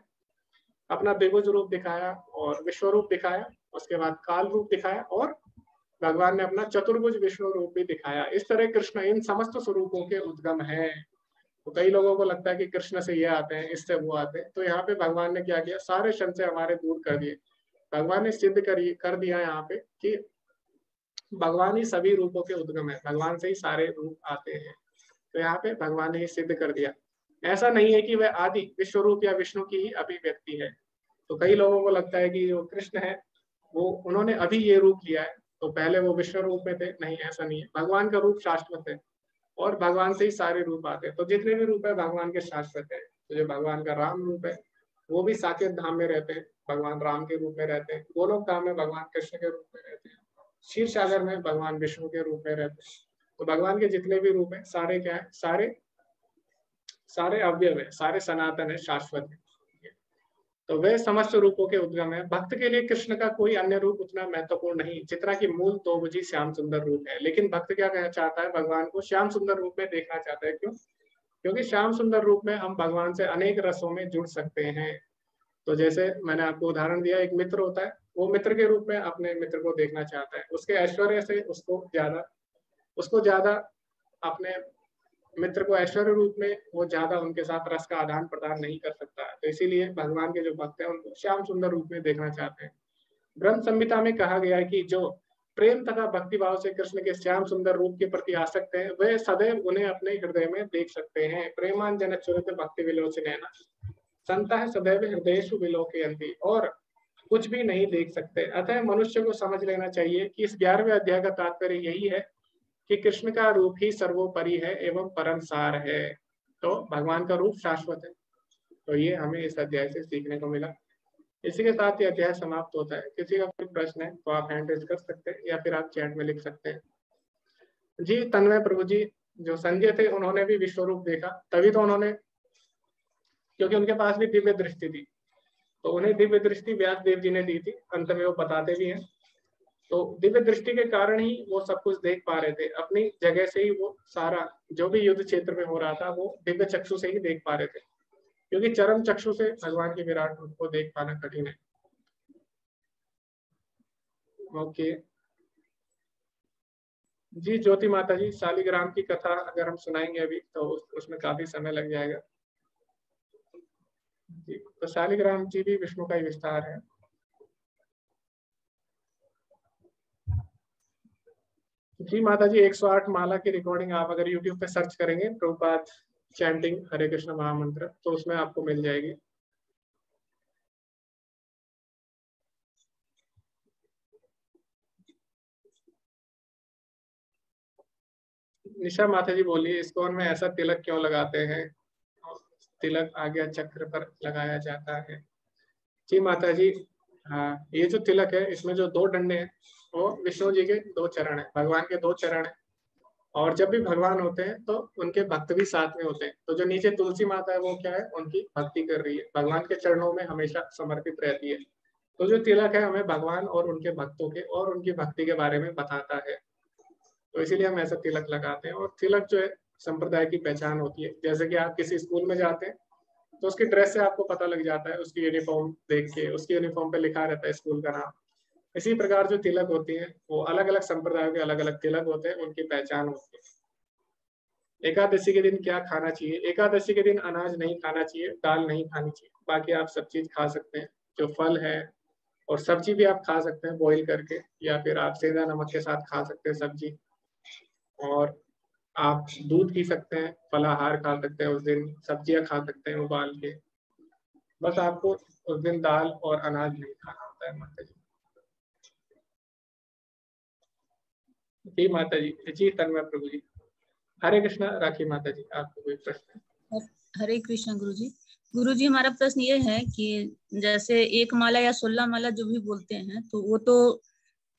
अपना द्विभुज रूप दिखाया और विश्व रूप दिखाया, उसके बाद काल रूप दिखाया और भगवान ने अपना चतुर्भुज विष्णु रूप भी दिखाया। इस तरह कृष्ण इन समस्त स्वरूपों के उद्गम है। तो कई लोगों को लगता है कि कृष्ण से ये आते हैं, इससे वो आते हैं। तो यहाँ पे भगवान ने क्या किया? सारे क्षण से हमारे दूर कर दिए। भगवान ने सिद्ध कर कर दिया यहाँ पे कि भगवान ही सभी रूपों के उद्गम है, भगवान से ही सारे रूप आते हैं। तो यहाँ पे भगवान ने ही सिद्ध कर दिया। ऐसा नहीं है कि वह आदि विश्व रूप या विष्णु की ही अभिव्यक्ति है। तो कई लोगों को लगता है कि जो कृष्ण है, वो, उन्होंने अभी ये रूप लिया है। तो पहले वो विश्व रूप में थे। नहीं, ऐसा नहीं है। भगवान का रूप शाश्वत है और भगवान से ही सारे रूप आते हैं। तो जितने भी रूप है, भगवान के शाश्वत है। तो जो भगवान का राम रूप है, वो भी साकेत धाम में रहते हैं। भगवान राम के रूप में रहते हैं। गोलोक धाम में भगवान कृष्ण के रूप में रहते हैं। क्षीर सागर में भगवान विष्णु के रूप में रहते हैं। तो भगवान के जितने भी रूप है, सारे क्या है? सारे सारे अवयव है, सारे सनातन है, शाश्वत है। तो वे समस्त रूपों के उद्गम है। भक्त के लिए कृष्ण का कोई अन्य रूप उतना महत्वपूर्ण नहीं, जितना कि मूल तो मुझे श्याम सुंदर रूप है। लेकिन भक्त क्या कहना चाहता है? भगवान को श्याम सुंदर रूप में देखना चाहता है। क्यों? क्योंकि श्याम सुंदर रूप में हम भगवान से अनेक रसों में जुड़ सकते हैं। तो जैसे मैंने आपको उदाहरण दिया, एक मित्र होता है, वो मित्र के रूप में अपने मित्र को देखना चाहता है। उसके ऐश्वर्य से उसको ज़्यादा उसको ज़्यादा अपने मित्र को ऐश्वर्य रूप में वो ज़्यादा उनके साथ रस का आदान प्रदान नहीं कर सकता तो इसीलिए भगवान के जो भक्त हैं, उनको श्याम सुंदर रूप में देखना चाहते हैं। ग्रंथ संहिता में कहा गया है कि जो प्रेम तथा भक्ति भाव से कृष्ण के श्याम सुंदर रूप के प्रति आसक्त हैं, वे सदैव उन्हें अपने हृदय में देख सकते हैं। प्रेमान चुरित भक्ति विलोचन संता है सदैव हृदय विलो और कुछ भी नहीं देख सकते। अतः मनुष्य को समझ लेना चाहिए कि इस ग्यारहवें अध्याय का तात्पर्य यही है कि कृष्ण का रूप ही सर्वोपरि है एवं परम सार है। तो भगवान का रूप शाश्वत है। तो ये हमें इस अध्याय से सीखने को मिला। इसी के साथ ये अध्याय समाप्त होता है। किसी का कोई प्रश्न है तो आप हैंड रेज कर सकते हैं या फिर आप चैट में लिख सकते हैं। जी, तन्मय प्रभु जी, जो संजय थे, उन्होंने भी विश्व रूप देखा। तभी तो उन्होंने क्योंकि उनके पास भी दिव्य दृष्टि थी। तो उन्हें दिव्य दृष्टि व्यास देव जी ने दी थी। अंत में वो बताते भी हैं। तो दिव्य दृष्टि के कारण ही वो सब कुछ देख पा रहे थे। अपनी जगह से ही वो सारा, जो भी युद्ध क्षेत्र में हो रहा था, वो दिव्य चक्षु से ही देख पा रहे थे। क्योंकि चरम चक्षु से भगवान के विराट रूप को देख पाना कठिन है। ओके। जी, ज्योति माता जी, शालिग्राम की कथा अगर हम सुनाएँगे अभी तो उसमें काफ़ी समय लग जाएगा। तो शालिग्राम जी भी विष्णु का ही विस्तार है। जी माता जी 108 माला की रिकॉर्डिंग आप अगर YouTube पे सर्च करेंगे, प्रभुपाद चैंटिंग हरे कृष्ण महामंत्र तो उसमें आपको मिल जाएगी। निशा माता जी बोलिए इसको में ऐसा तिलक क्यों लगाते हैं? तिलक आज्ञा चक्र पर लगाया जाता है। जी माता जी हाँ ये जो तिलक है, इसमें जो दो डंडे हैं, वो विष्णु जी के दो चरण है, भगवान के दो चरण है। और जब भी भगवान होते हैं तो उनके भक्त भी साथ में होते हैं। तो जो नीचे तुलसी माता है, वो क्या है, उनकी भक्ति कर रही है। भगवान के चरणों में हमेशा समर्पित रहती है। तो जो तिलक है, हमें भगवान और उनके भक्तों के और उनकी भक्ति के बारे में बताता है। तो इसीलिए हम ऐसा तिलक लगाते हैं। और तिलक जो है संप्रदाय की पहचान होती है। जैसे कि आप किसी स्कूल में जाते हैं तो उसकी ड्रेस से आपको पता लग जाता है, उसकी यूनिफॉर्म देख के, उसकी यूनिफॉर्म पे लिखा रहता है स्कूल का नाम। इसी प्रकार जो तिलक होती है, वो अलग अलग संप्रदायों के अलग अलग तिलक होते हैं, उनकी पहचान होती है। एकादशी के दिन क्या खाना चाहिए? एकादशी के दिन अनाज नहीं खाना चाहिए, दाल नहीं खानी चाहिए। बाकी आप सब चीज़ खा सकते हैं, जो फल है, और सब्ज़ी भी आप खा सकते हैं बॉईल करके, या फिर आप सेंधा नमक के साथ खा सकते हैं सब्ज़ी। और आप दूध पी सकते हैं, फलाहार खा सकते हैं, उस दिन सब्ज़ियाँ खा सकते हैं उबाल के। बस आपको उस दिन दाल और अनाज नहीं खाना होता है, माता जी। जी, माता जी जी, तन्मय प्रभु जी। हरे कृष्णा, राखी माता जी, आपको कोई प्रश्न? हरे कृष्ण गुरु जी। गुरु जी, हमारा प्रश्न ये है कि जैसे एक माला या सोलह माला जो भी बोलते हैं तो वो तो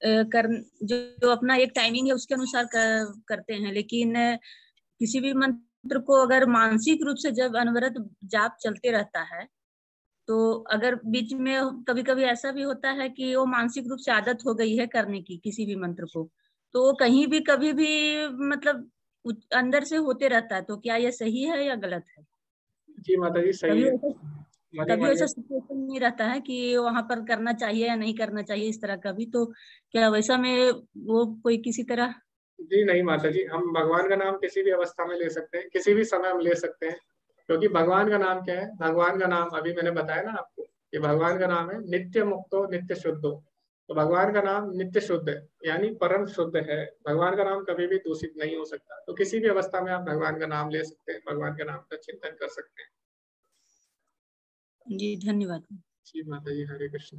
कर जो, जो अपना एक टाइमिंग है उसके अनुसार कर, करते हैं। लेकिन किसी भी मंत्र को अगर मानसिक रूप से जब अनवरत जाप चलते रहता है तो अगर बीच में कभी कभी ऐसा भी होता है कि वो मानसिक रूप से आदत हो गई है करने की किसी भी मंत्र को तो कहीं भी कभी भी मतलब अंदर से होते रहता है तो क्या ये सही है या गलत है? जी माता जी सही है? कभी ऐसा सिचुएशन नहीं रहता है कि वहाँ पर करना चाहिए या नहीं करना चाहिए इस तरह का भी तो क्या वैसा में वो कोई किसी तरह? जी नहीं माता जी हम भगवान का नाम किसी भी अवस्था में ले सकते हैं किसी भी समय हम ले सकते हैं क्योंकि भगवान का नाम क्या है? भगवान का नाम अभी मैंने बताया ना आपको कि भगवान का नाम है नित्य मुक्तो नित्य शुद्धो। तो भगवान का नाम नित्य शुद्ध है यानी परम शुद्ध है। भगवान का नाम कभी भी दूषित नहीं हो सकता। तो किसी भी अवस्था में आप भगवान का नाम ले सकते हैं भगवान के नाम का चिंतन कर सकते हैं। जी, धन्यवाद। जी माता जी, हरे कृष्ण।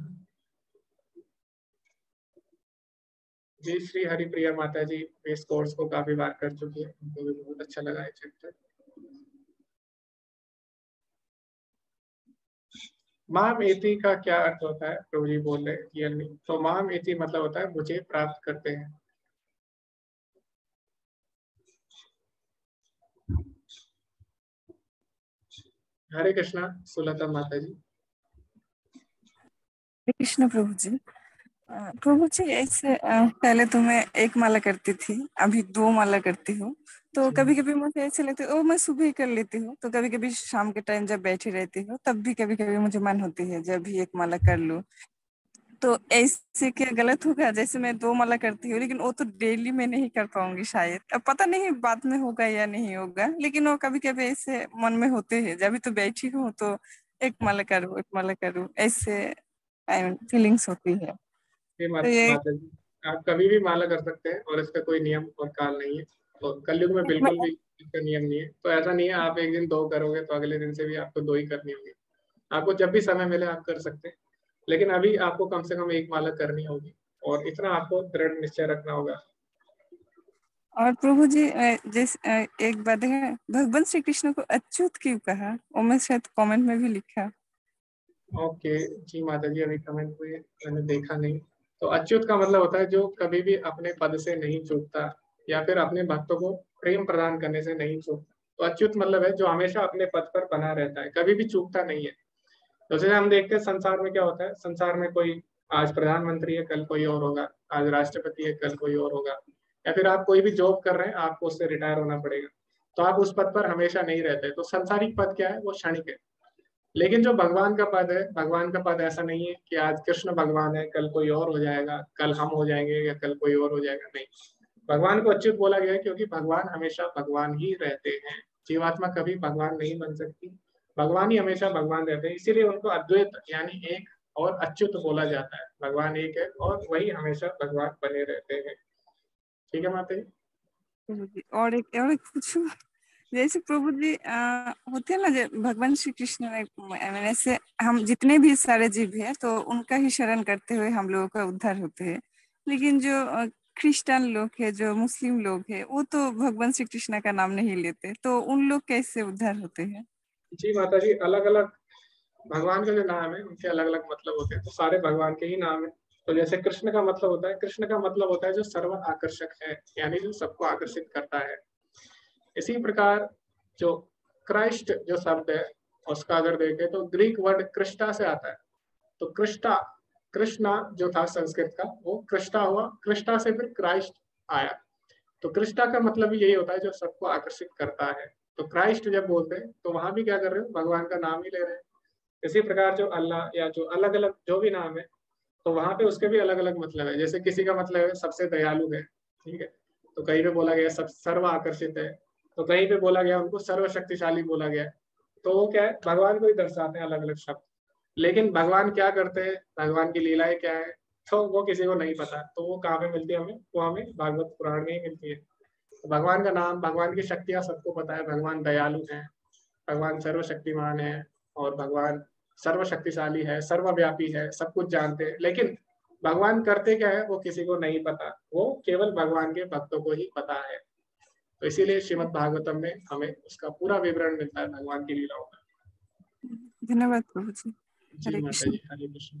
जी, श्री हरिप्रिया माता जी, इस कोर्स को काफ़ी बार कर चुकी है। उनको भी बहुत अच्छा लगा है चैप्टर माम एति का क्या अर्थ होता है? प्रभु जी बोल रहे तो माम एति मतलब होता है, मुझे प्राप्त करते हैं। हरे कृष्णा सुलता माता जी कृष्ण प्रभु जी प्रभु जी ऐसे पहले तो मैं एक माला करती थी अभी दो माला करती हूँ। तो कभी कभी मुझे ऐसे लगते ओ मैं सुबह ही कर लेती हूँ। तो कभी कभी शाम के टाइम जब बैठी रहती हूँ तब भी कभी कभी मुझे मन होती है जब भी एक माला कर लूँ। तो ऐसे क्या गलत होगा? जैसे मैं दो माला करती हूँ लेकिन वो तो डेली मैं नहीं कर पाऊँगी शायद। अब पता नहीं बाद में होगा या नहीं होगा लेकिन वो कभी कभी ऐसे मन में होते हैं। जब भी तो बैठी हूँ तो एक माला करूँ एक माला करूँ ऐसे फीलिंग्स होती है। तो ये आप कभी भी माला कर सकते हैं और इसका कोई नियम और काल नहीं है। तो कलयुग में बिल्कुल भी इसका नियम नहीं है। तो ऐसा नहीं है आप एक दिन दो करोगे तो अगले दिन से भी आपको दो ही करनी होगी। आपको जब भी समय मिले आप कर सकते हैं। लेकिन अभी आपको कम से कम एक माला करनी होगी और इतना आपको दृढ़ निश्चय रखना होगा। और प्रभु जी जिस एक बात है भगवान श्री कृष्ण को अच्युत क्यों कहा? वो मैं शायद कमेंट में भी लिखा। ओके जी माता जी अभी कमेंट में मैंने देखा नहीं। तो अच्युत का मतलब होता है जो कभी भी अपने पद से नहीं चूकता या फिर अपने भक्तों को प्रेम प्रदान करने से नहीं चूकता। तो अच्युत मतलब है जो हमेशा अपने पद पर बना रहता है कभी भी चूकता नहीं है। तो जैसे हम देखते हैं, संसार में क्या होता है? संसार में कोई, आज प्रधानमंत्री है, कल कोई और होगा। आज राष्ट्रपति है, कल कोई और होगा। या फिर आप कोई भी जॉब कर रहे हैं, आपको उससे रिटायर होना पड़ेगा। तो आप उस पद पर हमेशा नहीं रहते तो संसारिक पद क्या है? वो क्षणिक है। लेकिन जो भगवान का पद है, भगवान का पद ऐसा नहीं है कि आज कृष्ण भगवान है, कल कोई और हो जाएगा, कल हम हो जाएँगे या कल कोई और हो जाएगा। नहीं। भगवान को अच्युत बोला गया है क्योंकि भगवान हमेशा भगवान ही रहते हैं। जीवात्मा कभी भगवान नहीं बन सकती। भगवान ही हमेशा भगवान रहते हैं, इसीलिए उनको अद्वैत यानी एक और अच्युत बोला जाता है। भगवान एक है और वही हमेशा भगवान बने रहते हैं। ठीक है माता जी? और एक और एक पूछू (laughs) जैसे प्रभु जी होते हैं ना भगवान श्री कृष्ण ने से हम जितने भी सारे जीव हैं तो उनका ही शरण करते हुए हम लोगों का उद्धार होते हैं। लेकिन जो क्रिश्चियन लोग है, जो मुस्लिम लोग है, वो तो भगवान श्री कृष्ण का नाम नहीं लेते तो उन लोग कैसे उद्धार होते हैं? जी माता जी अलग अलग भगवान का जो नाम है, उनके अलग अलग मतलब होते हैं। तो सारे भगवान के ही नाम है। तो जैसे कृष्ण का मतलब होता है, कृष्ण का मतलब होता है जो सर्व आकर्षक है, यानी जो सबको आकर्षित करता है। इसी प्रकार जो क्राइस्ट जो शब्द है, उसका अगर देखें तो ग्रीक वर्ड कृष्टा से आता है। तो कृष्टा कृष्णा जो था संस्कृत का, वो कृष्टा हुआ। कृष्णा से फिर क्राइस्ट आया। तो कृष्णा का मतलब यही होता है जो सबको आकर्षित करता है। तो क्राइस्ट जब बोलते हैं तो वहाँ भी क्या कर रहे हो? भगवान का नाम ही ले रहे हैं। इसी प्रकार जो अल्लाह या जो अलग अलग जो भी नाम है तो वहाँ पे उसके भी अलग अलग मतलब है। जैसे किसी का मतलब है, सबसे दयालु है, ठीक है? तो कहीं पे बोला गया, सब सर्व आकर्षित है। तो कहीं पे बोला गया, उनको सर्वशक्तिशाली बोला गया। तो वो क्या है? भगवान को ही दर्शाते हैं अलग अलग शब्द। लेकिन भगवान क्या करते हैं? भगवान की लीलाएँ क्या है? तो वो किसी को नहीं पता। तो वो कहाँ पे मिलती है हमें? वो हमें भागवत पुराण में ही मिलती है। भगवान का नाम भगवान की शक्तियाँ सबको पता है। भगवान दयालु है भगवान सर्वशक्तिमान है और भगवान सर्वशक्तिशाली है सर्वव्यापी है सब कुछ जानते हैं। लेकिन भगवान करते क्या है वो किसी को नहीं पता। वो केवल भगवान के भक्तों को ही पता है। तो इसीलिए श्रीमद भागवतम में हमें उसका पूरा विवरण मिलता है भगवान की लीलाओं का। धन्यवाद प्रभु जी हरे कृष्ण। हरे कृष्ण।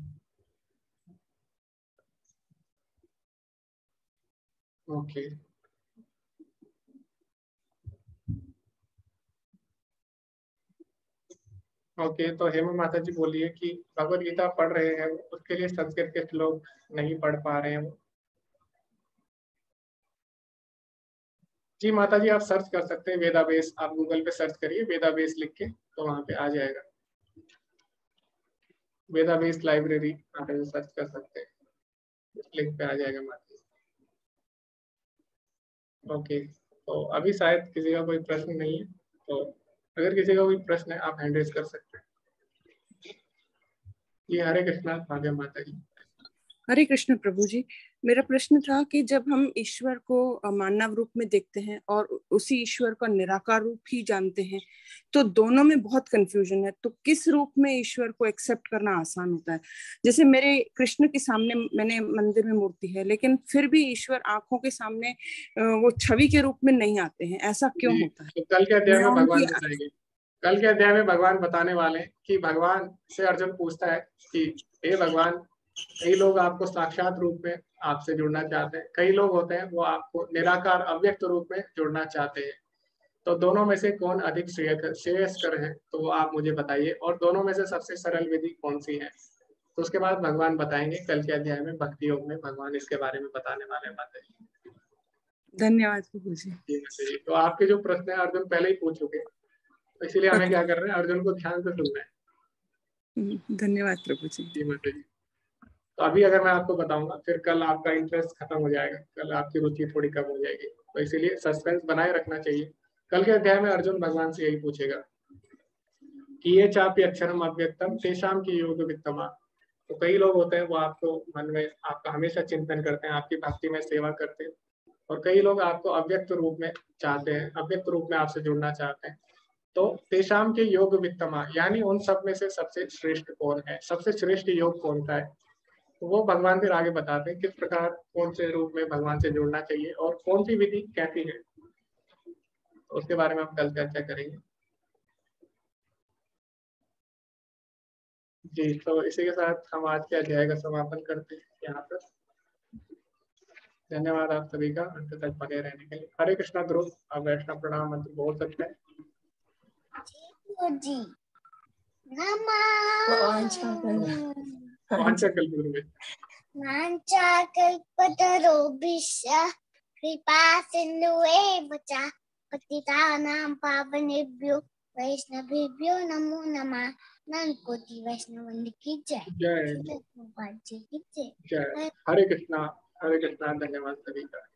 ओके तो हेमा माता जी बोलिए कि भगवत गीता पढ़ रहे हैं, उसके लिए संस्कृत के श्लोक नहीं पढ़ पा रहे हैं जी माता जी आप सर्च कर सकते हैं वेदाबेस, आप गूगल पे सर्च करिए, वेदाबेस लिख के तो वहाँ पे आ जाएगा। वेदाबेस लाइब्रेरी आप सर्च कर सकते हैं। लिंक पे आ जाएगा माता जी ओके तो अभी शायद किसी का कोई प्रश्न नहीं है तो अगर किसी का कोई प्रश्न है, आप हैंड रेज कर सकते हैं। ये हरे कृष्णा भाग्य माता जी हरे कृष्ण प्रभु जी मेरा प्रश्न था कि जब हम ईश्वर को मानव रूप में देखते हैं और उसी ईश्वर का निराकार रूप ही जानते हैं तो दोनों में बहुत कंफ्यूजन है। तो किस रूप में ईश्वर को एक्सेप्ट करना आसान होता है? जैसे मेरे कृष्ण के सामने मैंने मंदिर में मूर्ति है लेकिन फिर भी ईश्वर आँखों के सामने वो छवि के रूप में नहीं आते हैं। ऐसा क्यों होता है? तो कल के अध्याय में भगवान बताएँगे। कल के अध्याय में भगवान बताने वाले कि भगवान से अर्जुन पूछता है कि हे भगवान कई लोग आपको साक्षात रूप में आपसे जुड़ना चाहते हैं। कई लोग होते हैं वो आपको निराकार अव्यक्त रूप में जुड़ना चाहते हैं। तो दोनों में से कौन अधिक श्रेयस्कर है तो वो आप मुझे बताइए। और दोनों में से सबसे सरल विधि कौन सी है? तो उसके बाद भगवान बताएँगे कल के अध्याय में भक्ति योग में भगवान इसके बारे में बताने वाले बातें। धन्यवाद तो आपके जो प्रश्न है अर्जुन पहले ही पूछ चुके तो इसीलिए हमें क्या कर रहे हैं अर्जुन को ध्यान से सुनना है। हम्म, धन्यवाद प्रभु जी। जी माता जी। तो अभी अगर मैं आपको बताऊँगा, फिर कल आपका इंटरेस्ट खत्म हो जाएगा, कल आपकी रुचि थोड़ी कम हो जाएगी। तो इसीलिए सस्पेंस बनाए रखना चाहिए। कल के अध्याय में अर्जुन भगवान से यही पूछेगा कि ये चापी अक्षरम अव्यक्तम तेषाम की योग वित्तमा। तो कई लोग होते हैं, वो आपको मन में, आपका हमेशा चिंतन करते हैं, आपकी भक्ति में सेवा करते हैं। और कई लोग आपको अव्यक्त रूप में चाहते हैं, अव्यक्त रूप में आपसे जुड़ना चाहते हैं। तो तेषाम के योग वित्तमा, यानी उन सब में से सबसे श्रेष्ठ कौन है? सबसे श्रेष्ठ योग कौन सा है? तो वो भगवान फिर आगे बताते हैं किस प्रकार कौन से रूप में भगवान से जुड़ना चाहिए और कौन सी विधि कैसी है। तो उसके बारे में हम कल चर्चा करेंगे। जी तो इसी के साथ हम आज के अध्याय का समापन करते हैं यहाँ पर। धन्यवाद आप सभी का अंत तक बने रहने के लिए। हरे कृष्णा ध्रुव आप वैष्णव प्रणाम मंत्र बोल सकते हैं। जी कृपा पतितानां पावनेभ्यो वैष्णवेभ्यो नमो नमः। नंदकोटि वैष्णव की जय। जय। की जय। हरे कृष्णा। हरे कृष्णा। धन्यवाद सभी का।